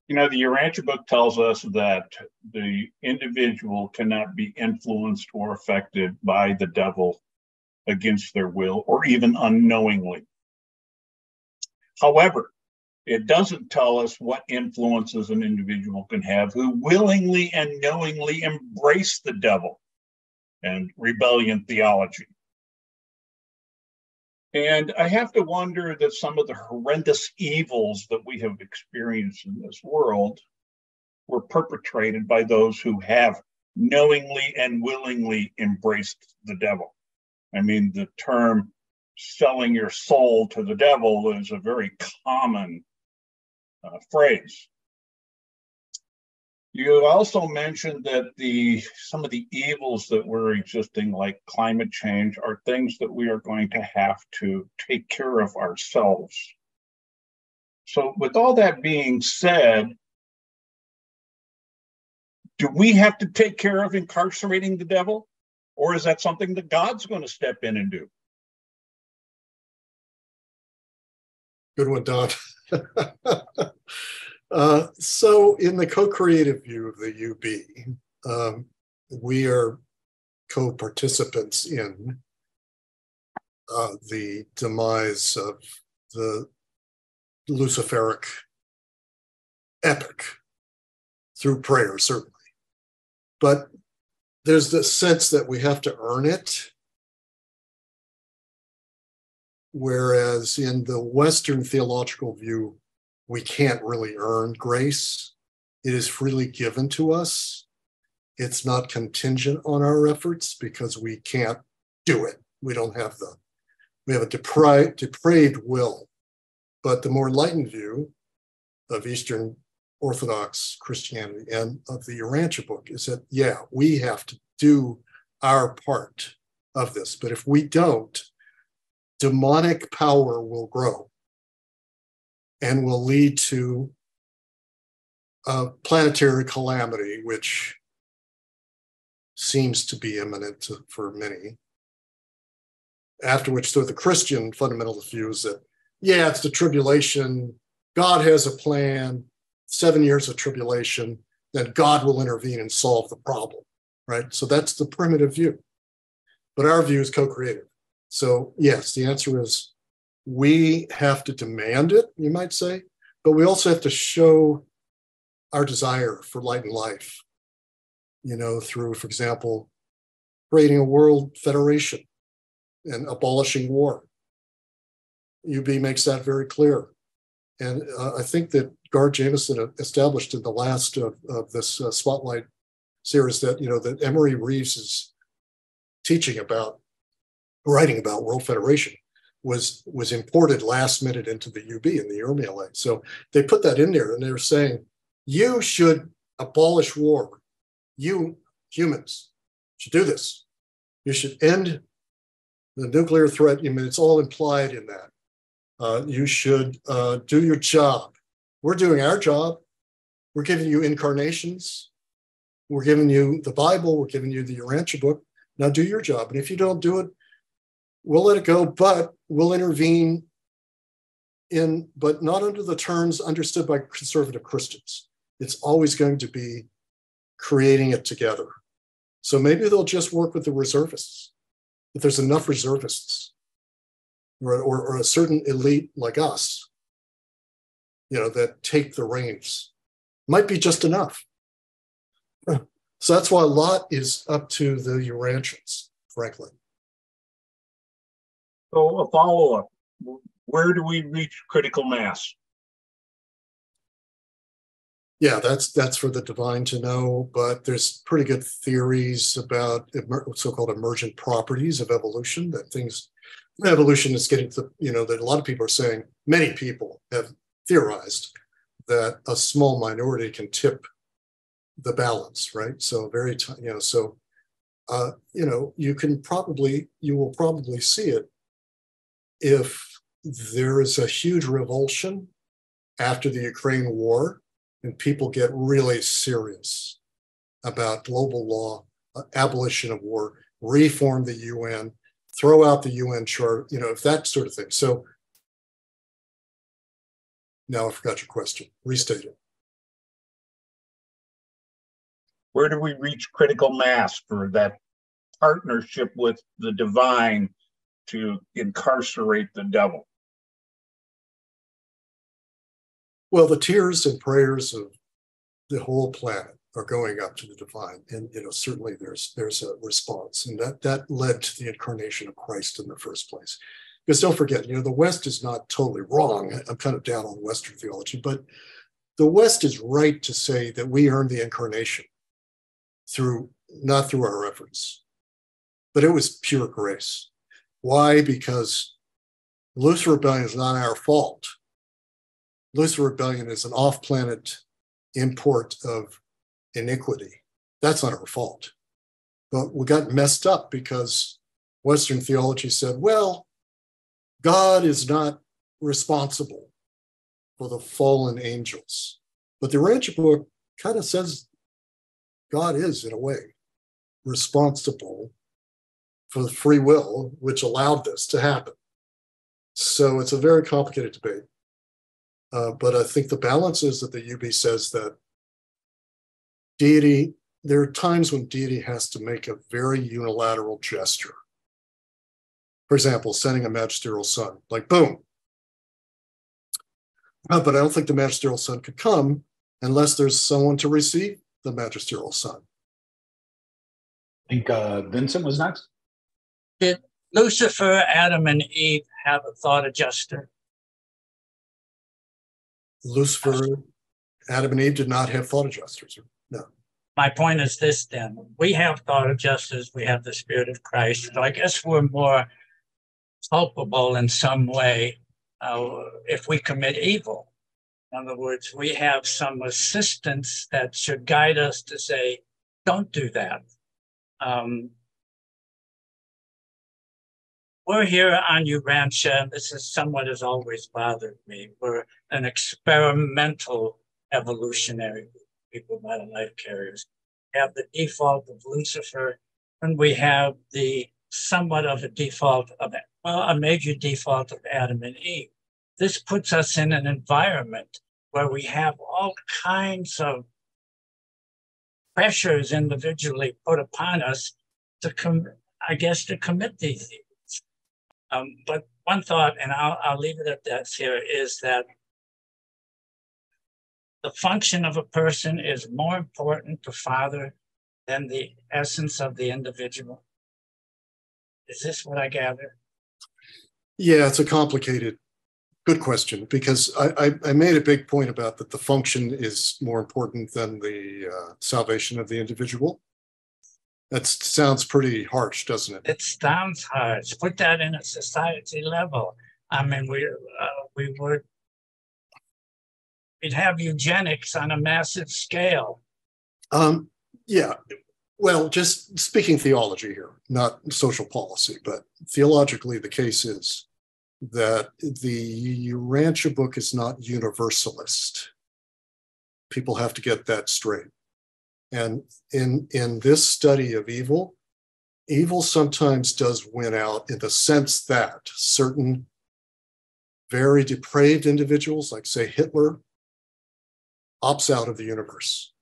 You know, the Urantia book tells us that the individual cannot be influenced or affected by the devil against their will or even unknowingly. However, it doesn't tell us what influences an individual can have who willingly and knowingly embrace the devil and rebellion theology. And I have to wonder that some of the horrendous evils that we have experienced in this world were perpetrated by those who have knowingly and willingly embraced the devil. I mean, the term selling your soul to the devil is a very common uh, phrase. You also mentioned that the some of the evils that were existing, like climate change, are things that we are going to have to take care of ourselves. So, with all that being said, do we have to take care of incarcerating the devil? Or is that something that God's going to step in and do? Good one, Don. *laughs* uh, so, in the co creative view of the UB, um, we are co participants in uh, the demise of the Luciferic epic through prayer, certainly. But there's the sense that we have to earn it Whereas in the Western theological view, we can't really earn grace. It is freely given to us. It's not contingent on our efforts because we can't do it. We don't have the, we have a depraved, depraved will. But the more enlightened view of Eastern Orthodox Christianity and of the Urantia book is that, yeah, we have to do our part of this. But if we don't, demonic power will grow and will lead to a planetary calamity, which seems to be imminent for many. After which, so the Christian fundamentalist view is that, yeah, it's the tribulation. God has a plan, seven years of tribulation, then God will intervene and solve the problem, right? So that's the primitive view. But our view is co creative. So, yes, the answer is we have to demand it, you might say, but we also have to show our desire for light and life, you know, through, for example, creating a world federation and abolishing war. UB makes that very clear. And uh, I think that Gard Jameson established in the last of, of this uh, spotlight series that, you know, that Emery Reves is teaching about writing about World Federation was was imported last minute into the UB in the URMLA. So they put that in there and they were saying, you should abolish war. You humans should do this. You should end the nuclear threat. I mean, it's all implied in that. Uh, you should uh, do your job. We're doing our job. We're giving you incarnations. We're giving you the Bible. We're giving you the Urantia book. Now do your job. And if you don't do it, we'll let it go, but we'll intervene in, but not under the terms understood by conservative Christians. It's always going to be creating it together. So maybe they'll just work with the reservists. If there's enough reservists or, or, or a certain elite like us, you know, that take the reins, might be just enough. *laughs* So that's why a lot is up to the Urantians, frankly. So a follow-up, where do we reach critical mass? Yeah, that's that's for the divine to know, but there's pretty good theories about so-called emergent properties of evolution that things evolution is getting to you know that a lot of people are saying many people have theorized that a small minority can tip the balance right? So very t- you know so uh, you know you can probably you will probably see it if there is a huge revulsion after the Ukraine war and people get really serious about global law, uh, abolition of war, reform the UN, throw out the UN chart, you know, if that sort of thing. So now I forgot your question. Restate it. Where do we reach critical mass for that partnership with the divine to incarcerate the devil? Well, the tears and prayers of the whole planet are going up to the divine, and you know certainly there's there's a response, and that that led to the incarnation of Christ in the first place. Because don't forget, you know, the West is not totally wrong. I'm kind of down on Western theology, but the West is right to say that we earned the incarnation through not through our efforts, but it was pure grace. Why? Because Lucifer Rebellion is not our fault. Lucifer Rebellion is an off planet import of iniquity. That's not our fault. But we got messed up because Western theology said, well, God is not responsible for the fallen angels. But the Urantia book kind of says God is, in a way, responsible for the free will which allowed this to happen. So it's a very complicated debate. Uh, but I think the balance is that the UB says that deity, there are times when deity has to make a very unilateral gesture. For example, sending a magisterial son, like boom. Uh, but I don't think the magisterial son could come unless there's someone to receive the magisterial son. I think uh, Vincent was next. Did Lucifer, Adam, and Eve have a thought adjuster? Lucifer, Adam, and Eve did not have thought adjusters. No. My point is this then we have thought adjusters, we have the Spirit of Christ. So I guess we're more culpable in some way uh, if we commit evil. In other words, we have some assistance that should guide us to say, don't do that. Um, we're here on Urantia, and this is somewhat has always bothered me. We're an experimental evolutionary people, not life carriers. We have the default of Lucifer, and we have the somewhat of a default of, well, a major default of Adam and Eve. This puts us in an environment where we have all kinds of pressures individually put upon us to com- I guess to commit these things. Um, but one thought, and I'll, I'll leave it at that here, is that the function of a person is more important to Father than the essence of the individual. Is this what I gather? Yeah, it's a complicated Good question, because I, I, I, made a big point about that the function is more important than the uh, salvation of the individual. That sounds pretty harsh, doesn't it? It sounds harsh. Put that in a society level. I mean, we uh, we would we'd have eugenics on a massive scale. Um, yeah. Well, just speaking theology here, not social policy, but theologically, the case is that the Urantia book is not universalist. People have to get that straight. And in, in this study of evil, evil sometimes does win out in the sense that certain very depraved individuals, like say Hitler, opts out of the universe,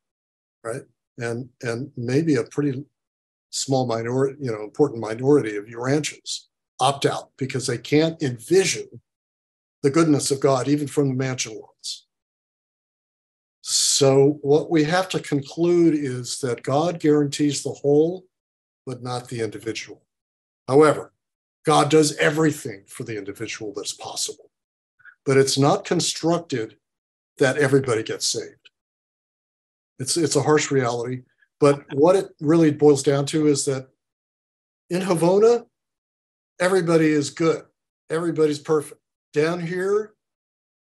right? And and maybe a pretty small minority, you know, important minority of your Urantians opt out because they can't envision the goodness of God, even from the mansion worlds. So, what we have to conclude is that God guarantees the whole, but not the individual. However, God does everything for the individual that's possible, but it's not constructed that everybody gets saved. It's, it's a harsh reality, but what it really boils down to is that in Havona, everybody is good. Everybody's perfect. Down here,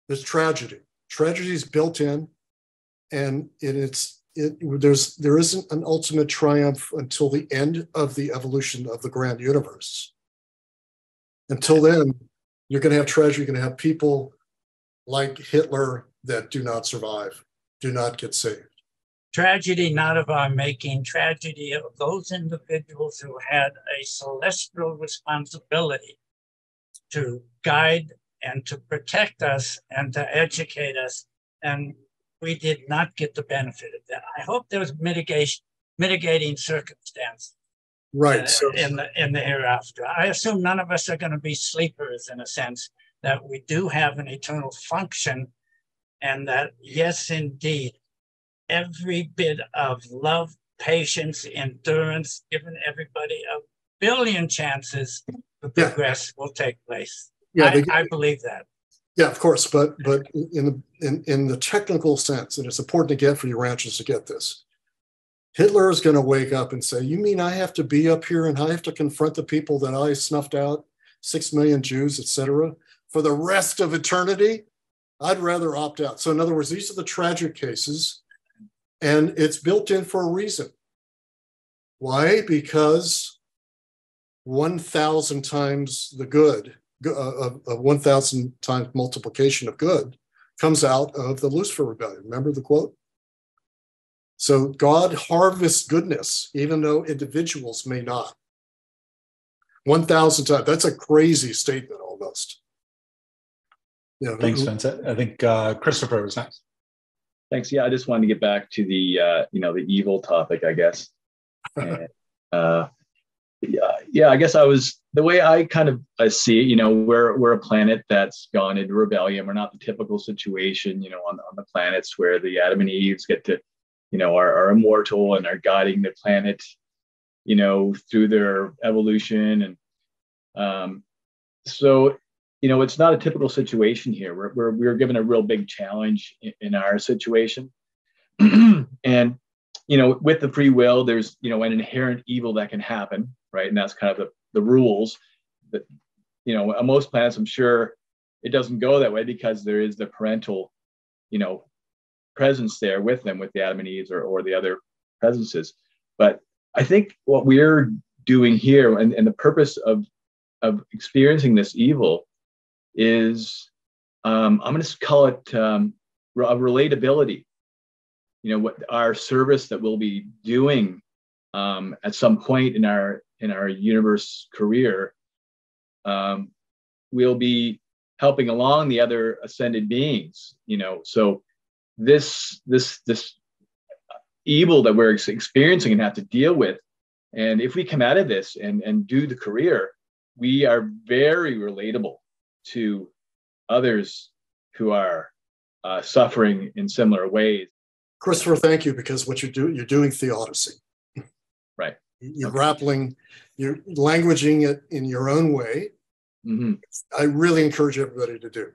there's tragedy. Tragedy is built in, and it's it, there's there isn't an ultimate triumph until the end of the evolution of the grand universe. Until then, you're going to have tragedy. You're going to have people like Hitler that do not survive, do not get saved tragedy not of our making, tragedy of those individuals who had a celestial responsibility to guide and to protect us and to educate us. And we did not get the benefit of that. I hope there was mitigation, mitigating circumstance. Right. Uh, so. in the in the hereafter. I assume none of us are going to be sleepers in a sense that we do have an eternal function and that yes indeed every bit of love, patience, endurance, giving everybody a billion chances to progress yeah. will take place. Yeah, I, I, believe that. Yeah, of course, but but in the in, in the technical sense, and it's important to get for Urantians to get this. Hitler is going to wake up and say, "You mean I have to be up here and I have to confront the people that I snuffed out, six million Jews, etc., for the rest of eternity?" I'd rather opt out. So, in other words, these are the tragic cases And it's built in for a reason. Why? Because 1,000 times the good, uh, a 1,000 times multiplication of good comes out of the Lucifer rebellion. Remember the quote? So God harvests goodness, even though individuals may not. 1,000 times. That's a crazy statement almost. Yeah. Thanks, Vincent. I think uh, Christopher was next. Thanks. Yeah, I just wanted to get back to the uh, you know the evil topic, I guess. *laughs* and, uh, yeah, yeah, I guess I was the way I kind of I see it. You know, we're we're a planet that's gone into rebellion. We're not the typical situation, you know, on on the planets where the Adam and Eves get to, you know, are, are immortal and are guiding the planet, you know, through their evolution and um, so you know, it's not a typical situation here. We're, we're, we're given a real big challenge in, in our situation. *clears throat* and, you know, with the free will, there's, you know, an inherent evil that can happen, right? And that's kind of the, the rules that, you know, on most planets, I'm sure it doesn't go that way because there is the parental, you know, presence there with them, with the Adam and Eve or, or the other presences. But I think what we're doing here and, and the purpose of, of experiencing this evil is um, I'm going to call it um, a relatability. You know, what our service that we'll be doing um, at some point in our in our universe career, um, we'll be helping along the other ascended beings. You know, so this this this evil that we're experiencing and have to deal with, and if we come out of this and and do the career, we are very relatable to others who are uh, suffering in similar ways. Christopher, thank you because what you're doing, you're doing theodicy. Right. You're okay. grappling, you're languaging it in your own way. Mm-hmm. I really encourage everybody to do.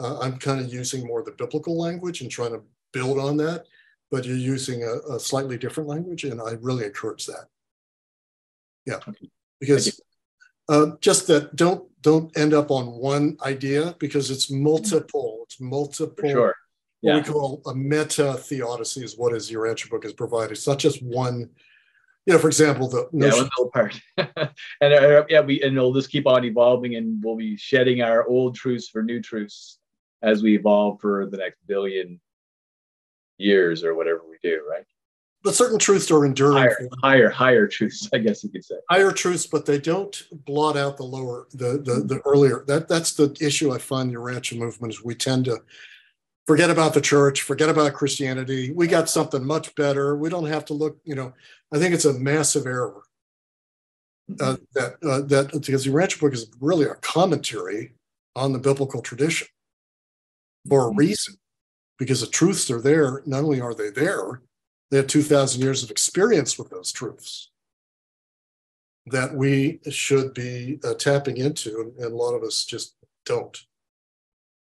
Uh, I'm kind of using more of the biblical language and trying to build on that, but you're using a, a slightly different language, and I really encourage that. Yeah, okay. because uh, just that don't don't end up on one idea because it's multiple. It's multiple. Sure. Yeah. What we call a meta theodicy is what is Urantia book has provided. It's not just one. You know, for example, the notion- yeah, part, *laughs* and uh, yeah, we and it'll just keep on evolving, and we'll be shedding our old truths for new truths as we evolve for the next billion years or whatever we do, right? But certain truths are enduring. Higher, higher, higher truths, I guess you could say. Higher truths, but they don't blot out the lower, the the, the earlier. That that's the issue I find in the Urantia movement is we tend to forget about the church, forget about Christianity. We got something much better. We don't have to look. You know, I think it's a massive error. Uh, that uh, that because the Urantia book is really a commentary on the biblical tradition for a mm-hmm. reason, because the truths are there. Not only are they there, they have 2,000 years of experience with those truths that we should be uh, tapping into, and a lot of us just don't.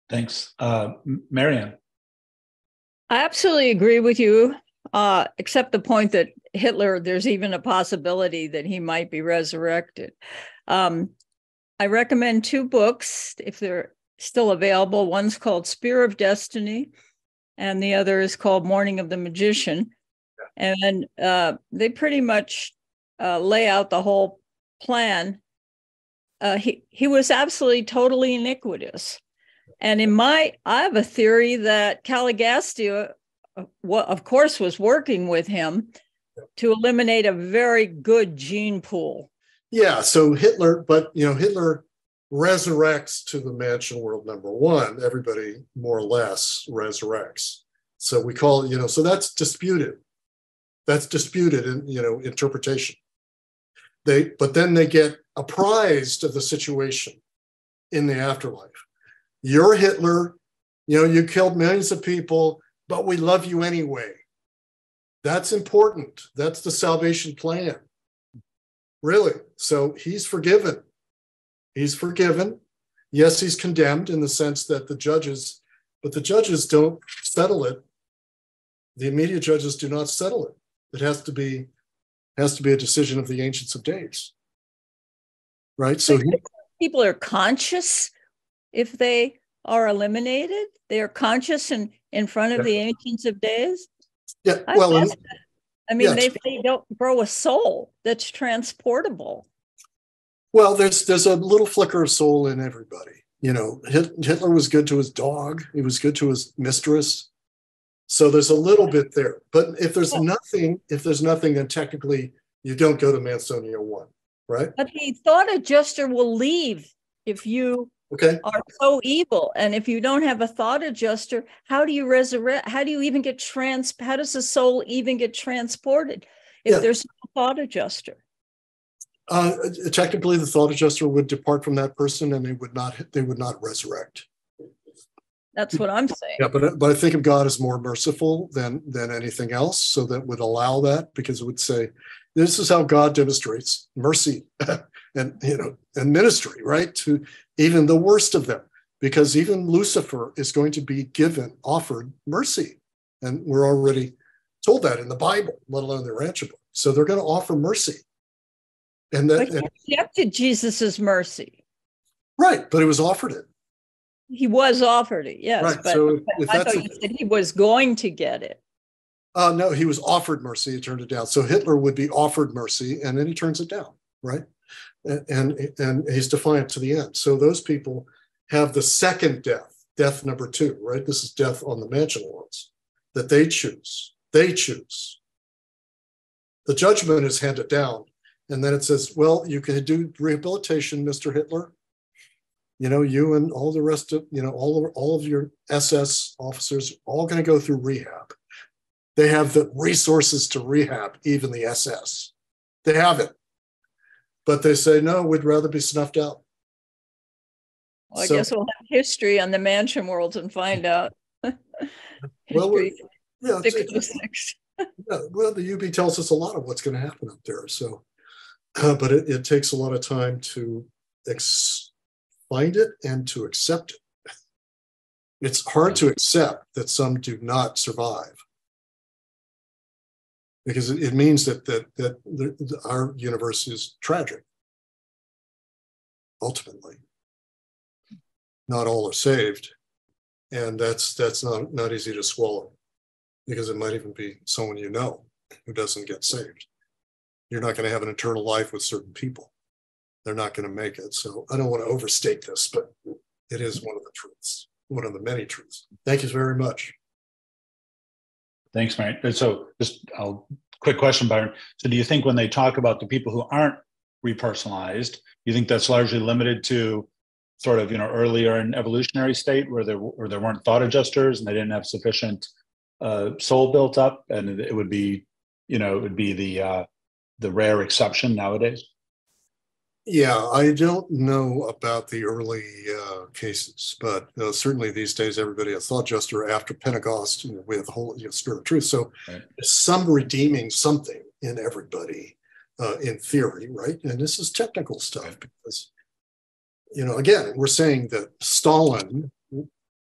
Thanks. Uh, Marianne. I absolutely agree with you, uh, except the point that Hitler, there's even a possibility that he might be resurrected. Um, I recommend two books if they're still available. One's called Spear of Destiny, and the other is called Morning of the Magician and uh, they pretty much uh, lay out the whole plan. Uh, he he was absolutely totally iniquitous, and in my I have a theory that Caligastia, uh, of course, was working with him to eliminate a very good gene pool. Yeah, so Hitler, but you know Hitler resurrects to the mansion world number one. Everybody more or less resurrects. So we call it, you know, so that's disputed that's disputed in you know interpretation. They but then they get apprised of the situation in the afterlife. You're hitler you know you killed millions of people but we love you anyway. That's important. That's the salvation plan. Really. So he's forgiven. He's forgiven. Yes he's condemned in the sense that the judges but the judges don't settle it. The immediate judges do not settle it it has to be has to be a decision of the ancients of days. Right? So he, people are conscious if they are eliminated. They are conscious in, in front of the ancients of days. Yeah, well, and, I mean, they, they don't grow a soul that's transportable. Well, there's there's a little flicker of soul in everybody. You know, Hitler was good to his dog. He was good to his mistress. So there's a little bit there. But if there's nothing, if there's nothing, then technically you don't go to Mansonia one, right? But the thought adjuster will leave if you okay. are so evil. And if you don't have a thought adjuster, how do you resurrect? How do you even get trans? How does the soul even get transported if yeah. there's no thought adjuster? Uh, technically, the thought adjuster would depart from that person, and they would not. They would not resurrect. That's what I'm saying. Yeah, but but I think of God as more merciful than than anything else, so that would allow that because it would say, this is how God demonstrates mercy *laughs* and you know and ministry, right? To even the worst of them, because even Lucifer is going to be given, offered mercy, and we're already told that in the Bible, let alone the Urantia book. So they're going to offer mercy, and that but he accepted Jesus's mercy, right? But he was offered it. He was offered it, yes. Right. But, so but I thought you said he was going to get it. Uh, no, he was offered mercy. He turned it down. So Hitler would be offered mercy, and then he turns it down, right? And, and and he's defiant to the end. So those people have the second death, death number two, right? This is death on the mansion worlds that they choose. They choose. The judgment is handed down, and then it says, "Well, you can do rehabilitation, Mister Hitler. You know, you and all the rest of you know all of all of your SS officers all going to go through rehab." They have the resources to rehab even the SS. They have it. But they say, no, we'd rather be snuffed out. Well, I so, guess we'll have history on the mansion worlds and find out. *laughs* well, yeah, it's, yeah, well, the UB tells us a lot of what's going to happen up there. So, uh, but it, it, takes a lot of time to ex- find it and to accept it. It's hard to accept that some do not survive because it, means that that that the, our universe is tragic. Ultimately, not all are saved, and that's that's not not easy to swallow, because it might even be someone you know who doesn't get saved. You're not going to have an eternal life with certain people; they're not going to make it. So I don't want to overstate this, but it is one of the truths, one of the many truths. Thank you very much. Thanks, Mary. So just I'll quick question, Byron. So do you think when they talk about the people who aren't repersonalized, you think that's largely limited to sort of you know earlier in evolutionary state where there where there weren't thought adjusters and they didn't have sufficient uh, soul built up, and it would be you know it would be the uh, the rare exception nowadays. Yeah, I don't know about the early uh, cases, but uh, certainly these days everybody has thought adjuster after Pentecost you know, with the whole you know, spirit of truth. So right. some redeeming something in everybody uh, in theory, right? And this is technical stuff right. because, you know, again, we're saying that Stalin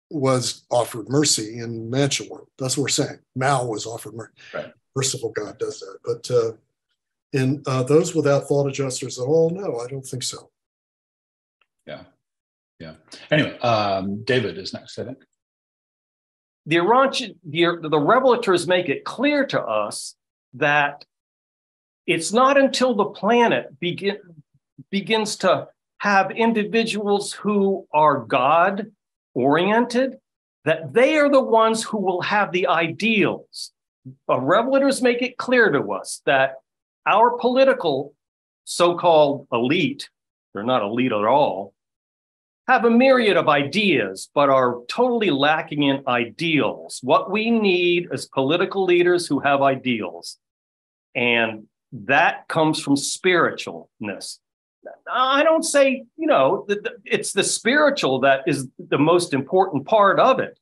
was offered mercy in Mansion World. That's what we're saying. Mao was offered mercy. Right. Merciful God does that. But uh, in uh, those without thought adjusters at all, no, I don't think so. Yeah. Yeah. Anyway, um, David is next, I think. The Urantia, the, the revelators make it clear to us that it's not until the planet begin, begins to have individuals who are God oriented that they are the ones who will have the ideals. The revelators make it clear to us that our political so called elite, they're not elite at all, have a myriad of ideas, but are totally lacking in ideals. What we need is political leaders who have ideals. And that comes from spiritualness. I don't say, you know, it's the spiritual that is the most important part of it.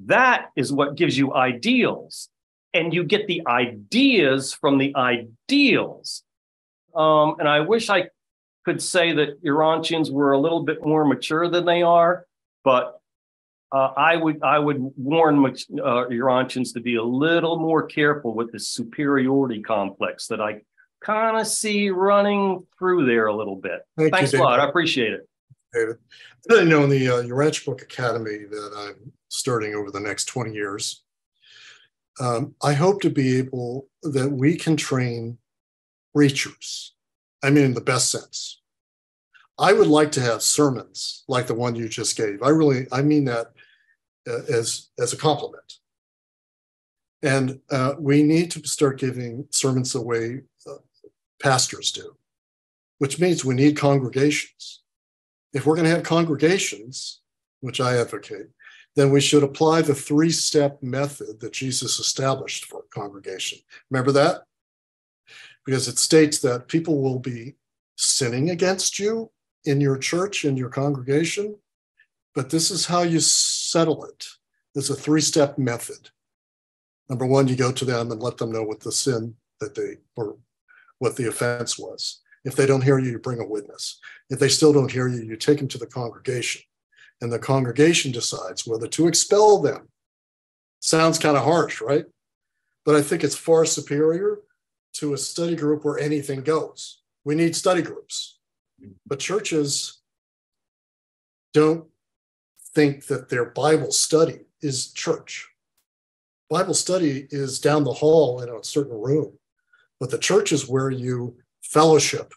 That is what gives you ideals and you get the ideas from the ideals. Um, and I wish I could say that Urantians were a little bit more mature than they are, but uh, I would I would warn uh, Urantians to be a little more careful with this superiority complex that I kind of see running through there a little bit. Thank Thanks you, a lot. I appreciate it. David, I know in the uh, Urantia Book Academy that I'm starting over the next 20 years, um, I hope to be able that we can train preachers. I mean, in the best sense. I would like to have sermons like the one you just gave. I really, I mean that uh, as as a compliment. And uh, we need to start giving sermons the way uh, pastors do, which means we need congregations. If we're going to have congregations, which I advocate, then we should apply the three step method that Jesus established for a congregation. Remember that? Because it states that people will be sinning against you in your church, in your congregation, but this is how you settle it. It's a three step method. Number one, you go to them and let them know what the sin that they or what the offense was. If they don't hear you, you bring a witness. If they still don't hear you, you take them to the congregation. And the congregation decides whether to expel them. Sounds kind of harsh, right? But I think it's far superior to a study group where anything goes. We need study groups. But churches don't think that their Bible study is church. Bible study is down the hall in a certain room, but the church is where you fellowship,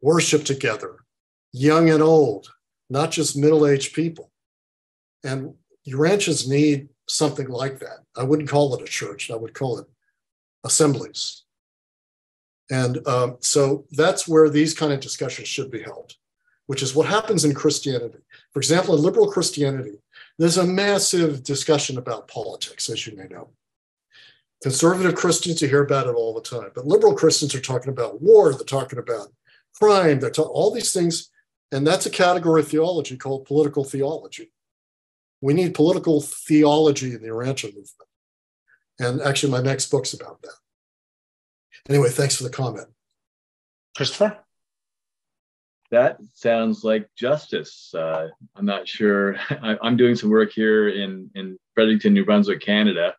worship together, young and old, not just middle aged people. And Urantians need something like that. I wouldn't call it a church, I would call it assemblies. And um, so that's where these kind of discussions should be held, which is what happens in Christianity. For example, in liberal Christianity, there's a massive discussion about politics, as you may know. Conservative Christians, you hear about it all the time, but liberal Christians are talking about war, they're talking about crime, they're talking all these things. And that's a category of theology called political theology. We need political theology in the Urantia movement. And actually, my next book's about that. Anyway, thanks for the comment. Christopher? That sounds like justice. Uh, I'm not sure. *laughs* I, am doing some work here in, in Fredericton, New Brunswick, Canada,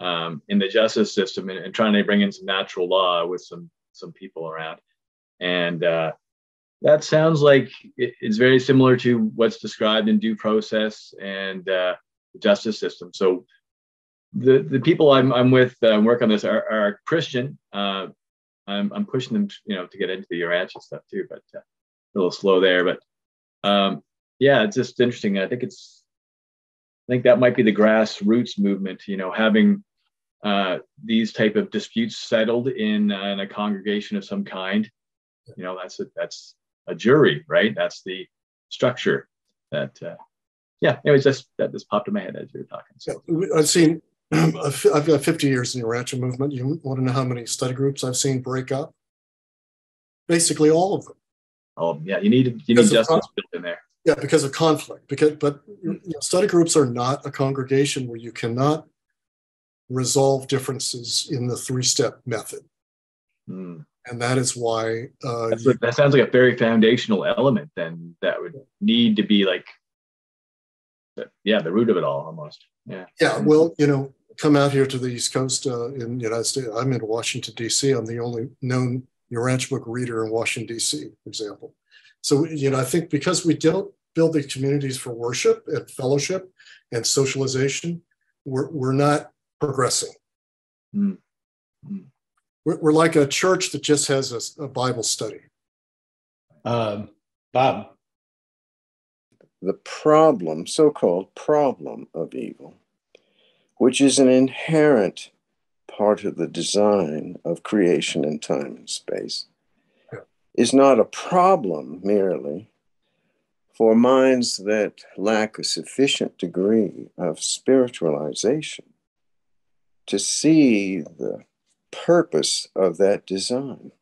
um, in the justice system and, and, trying to bring in some natural law with some, some people around. And uh, that sounds like it's very similar to what's described in due process and uh, justice system. So the the people I'm I'm with uh, work on this are, are Christian. Uh, I'm I'm pushing them, you know, to get into the Urantia stuff too, but uh, a little slow there. But um, yeah, it's just interesting. I think it's I think that might be the grassroots movement. You know, having uh, these type of disputes settled in, uh, in a congregation of some kind. You know, that's a, that's a jury, right? That's the structure that. Uh, yeah, anyways, just that just popped in my head as you were talking. So yeah, I've seen *clears throat* I've got 50 years in the Urantia movement. You want to know how many study groups I've seen break up? Basically, all of them. Oh, yeah. You need you need justice built in there. Yeah, because of conflict. Because, but you know, study groups are not a congregation where you cannot resolve differences in the three-step method. Hmm. And that is why uh, you, that sounds like a very foundational element. Then that would need to be like, yeah, the root of it all almost. Yeah. Yeah. Well, you know, come out here to the East Coast uh, in the United States. I'm in Washington, D.C. I'm the only known Urantia book reader in Washington, D.C., for example. So, you know, I think because we don't build the communities for worship and fellowship and socialization, we're, we're not progressing. Mm. Mm. We're, we're, like a church that just has a, a Bible study. Um, Bob the problem, so called problem of evil, which is an inherent part of the design of creation in time and space, is not a problem merely for minds that lack a sufficient degree of spiritualization to see the purpose of that design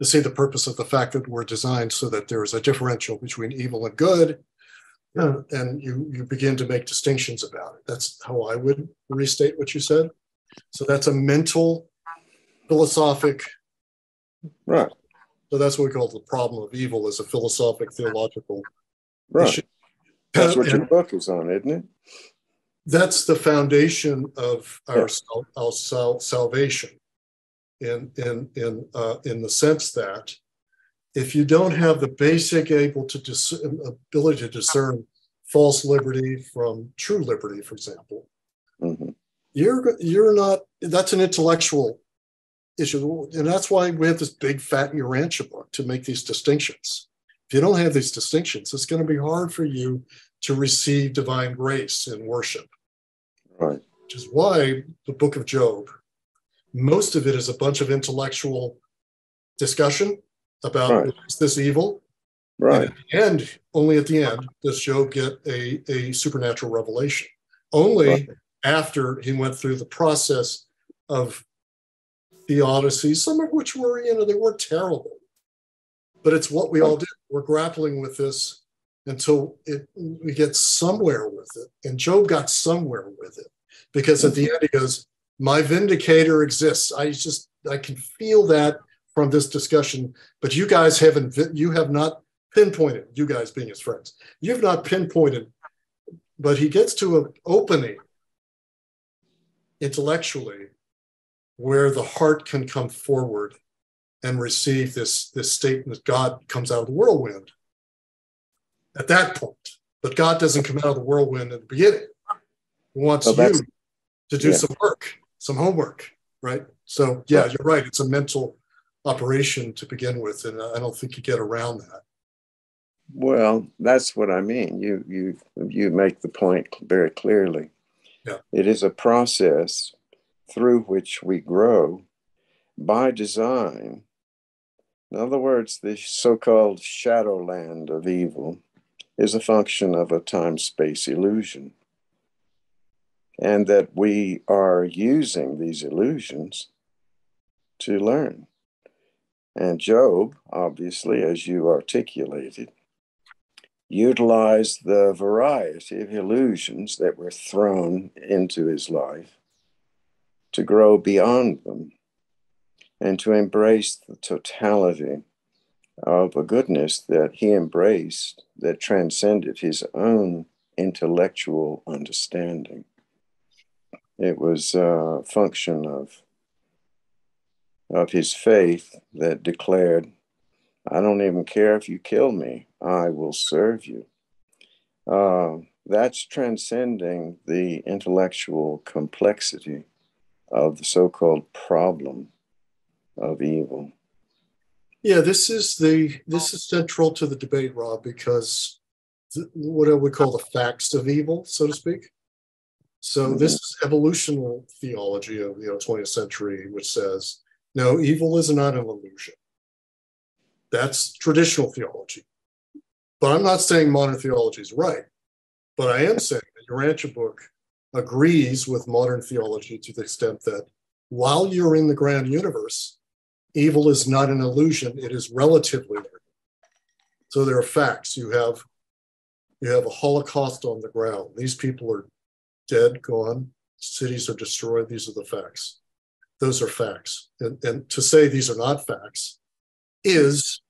to see the purpose of the fact that we're designed so that there is a differential between evil and good. Uh, and you, you begin to make distinctions about it. That's how I would restate what you said. So that's a mental, philosophic. Right. So that's what we call the problem of evil is a philosophic, theological right. issue. That's what your book is on, isn't it? That's the foundation of our, yeah. our sal- salvation in in in uh, in the sense that if you don't have the basic able to dis- ability to discern false liberty from true liberty, for example. Mm-hmm. You're you're not. That's an intellectual issue, and that's why we have this big fat Urantia book to make these distinctions. If you don't have these distinctions, it's going to be hard for you to receive divine grace in worship. Right. Which is why the book of Job, most of it is a bunch of intellectual discussion about Right. is this evil. Right. And at only at the end, does Job get a, a supernatural revelation. Only Right. after he went through the process of the Odyssey, some of which were, you know, they were terrible. But it's what we all do. We're grappling with this until it we get somewhere with it. And Job got somewhere with it. Because at the end he goes, My vindicator exists. I just I can feel that from this discussion, but you guys haven't, you have not pinpointed, you guys being his friends, you've not pinpointed, but he gets to an opening intellectually where the heart can come forward and receive this, this statement that God comes out of the whirlwind at that point. But God doesn't come out of the whirlwind at the beginning. He wants Well, you to do yeah. some work, some homework, right? So yeah, you're right. It's a mental operation to begin with, and I don't think you get around that. Well, that's what I mean. You you you make the point very clearly. Yeah. It is a process through which we grow by design. In other words, the so-called shadowland of evil is a function of a time-space illusion. And that we are using these illusions to learn. And Job, obviously, as you articulated, utilized the variety of illusions that were thrown into his life to grow beyond them and to embrace the totality of a goodness that he embraced that transcended his own intellectual understanding. It was a function of, of his faith that declared, I don't even care if you kill me, I will serve you. Uh, that's transcending the intellectual complexity of the so called problem of evil. Yeah, this is the this is oh. central to the debate, Rob, because th- what I would call the facts of evil, so to speak. So mm-hmm. this is evolutional theology of the you know, 20th century, which says no, evil is not an illusion. That's traditional theology. But I'm not saying modern theology is right. But I am saying that Urantia book agrees with modern theology to the extent that while you're in the grand universe, evil is not an illusion it is relatively real. so there are facts. You have you have a holocaust on the ground. These people are dead gone. Cities are destroyed. These are the facts. Those are facts. And, and to say these are not facts is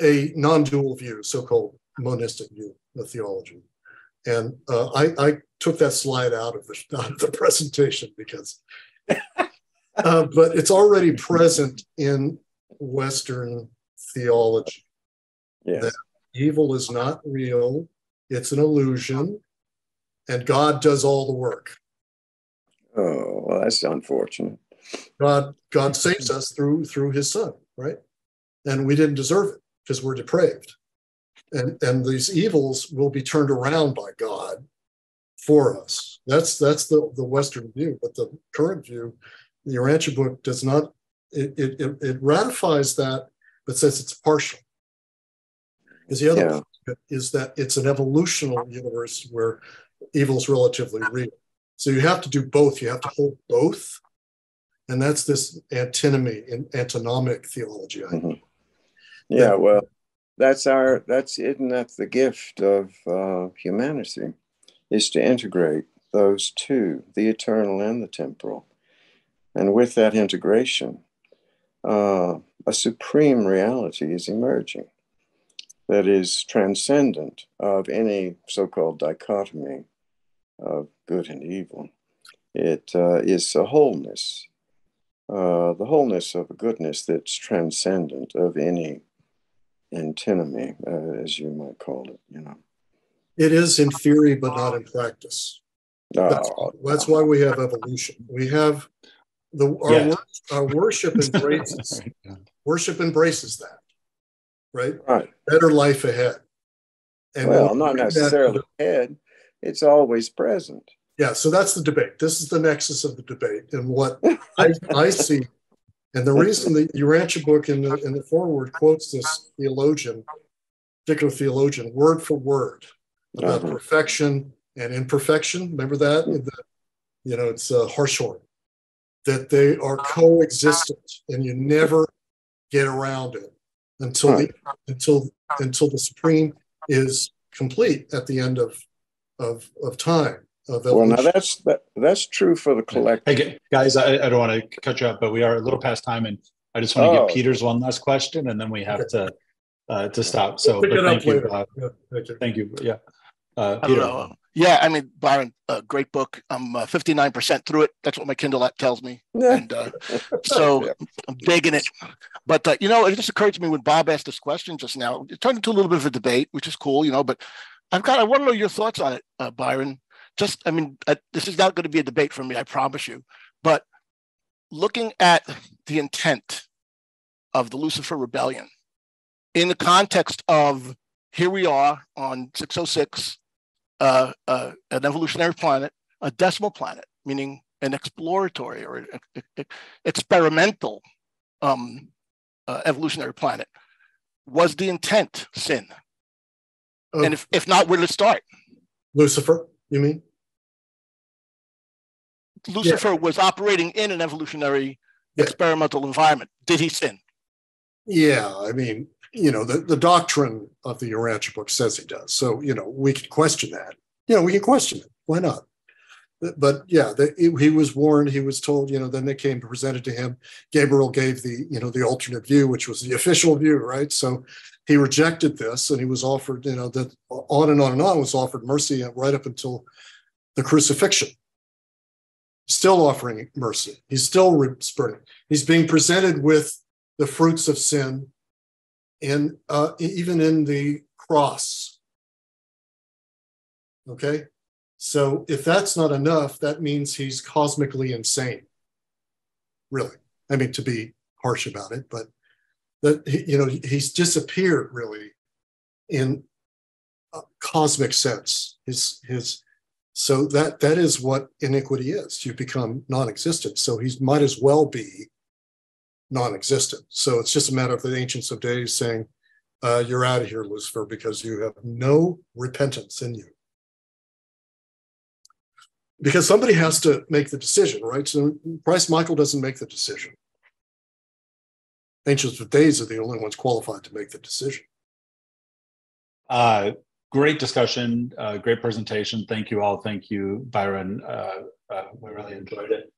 a non-dual view so-called monistic view of theology. And uh, I, I took that slide out of the, *laughs* out of the presentation because uh, but it's already present in Western theology. Yes. That evil is not real, it's an illusion, and God does all the work. Oh, well, that's unfortunate. God, God saves us through through his son, right? And we didn't deserve it because we're depraved. And and these evils will be turned around by God for us. That's that's the, the Western view, but the current view the Urantia book does not it, it, it, ratifies that but says it's partial. Because the other Yeah. of that it's an evolutional universe where evil is relatively real. So you have to do both. You have to hold both. And that's this antinomy and antinomic theology I Mhm. Yeah, well, that's our that's isn't that the gift of uh, humanity is to integrate those two, the eternal and the temporal, and with that integration, uh, a supreme reality is emerging that is transcendent of any so-called dichotomy of good and evil. It uh, is a wholeness, uh, the wholeness of a goodness that's transcendent of any antinomy, uh, as you might call it, you know. It is in theory, but not in practice. That's, Oh, that's why we have evolution. We have the our, Yeah. wor- our worship *laughs* embraces worship embraces that, right? right. Better life ahead. And Well, we'll not bring that- necessarily head. It's always present. Yeah, so that's the debate. This is the nexus of the debate, and what I, I *laughs* see, and the reason the Urantia book in the in the foreword quotes this theologian, particular theologian, word for word, about Uh-huh. perfection and imperfection. Remember that? The- you know, it's uh, Hartshorne. That they are coexistent, and you never get around it until the until until the supreme is complete at the end of of of time of Well, now that's that, that's true for the collective. Hey, guys, I, I don't want to cut you up, but we are a little past time, and I just want to Oh. give Peter's one last question, and then we have to uh, to stop. So, but thank you, uh, Yeah, thank you. thank you. Yeah, uh, I don't Peter. Yeah, I mean, Byron, uh, great book. I'm uh, 59% through it. That's what my Kindle app tells me. *laughs* And uh, so I'm digging it. But, uh, you know, it just occurred to me when Bob asked this question just now, it turned into a little bit of a debate, which is cool, you know, but I've got, I want to know your thoughts on it, uh, Byron. Just, I mean, uh, this is not going to be a debate for me, I promise you. But looking at the intent of the Lucifer Rebellion in the context of here we are on 606 uh, uh, an evolutionary planet, a decimal planet, meaning an exploratory or e- e- experimental um, uh, evolutionary planet. Was the intent sin? Oh, And if, if not, where did it start? Lucifer, you mean? Lucifer was operating in an evolutionary Yeah. experimental environment. Did he sin? Yeah, I mean, you know, the, the doctrine of the Urantia book says he does. So, you know, we can question that. You know, we can question it. Why not? But, yeah, the, he was warned. He was told. You know, then they came to presented to him. Gabriel gave the you know the alternate view, which was the official view, right? So he rejected this, and he was offered. You know, that on and on and on was offered mercy right up until the crucifixion. Still offering mercy. He's still spurning. He's being presented with the fruits of sin in uh, even in the cross. Okay? So if that's not enough that means he's cosmically insane. Really. I mean to be harsh about it but that you know he's disappeared really in a cosmic sense. His his so that that is what iniquity is. You become non-existent. So he might as well be non-existent. So it's just a matter of the ancients of days saying, uh, "You're out of here, Lucifer, because you have no repentance in you." Because somebody has to make the decision, right? So Christ Michael doesn't make the decision. Ancients of days are the only ones qualified to make the decision. Uh, great discussion, uh, great presentation. Thank you all. Thank you, Byron. Uh, uh, we really enjoyed it.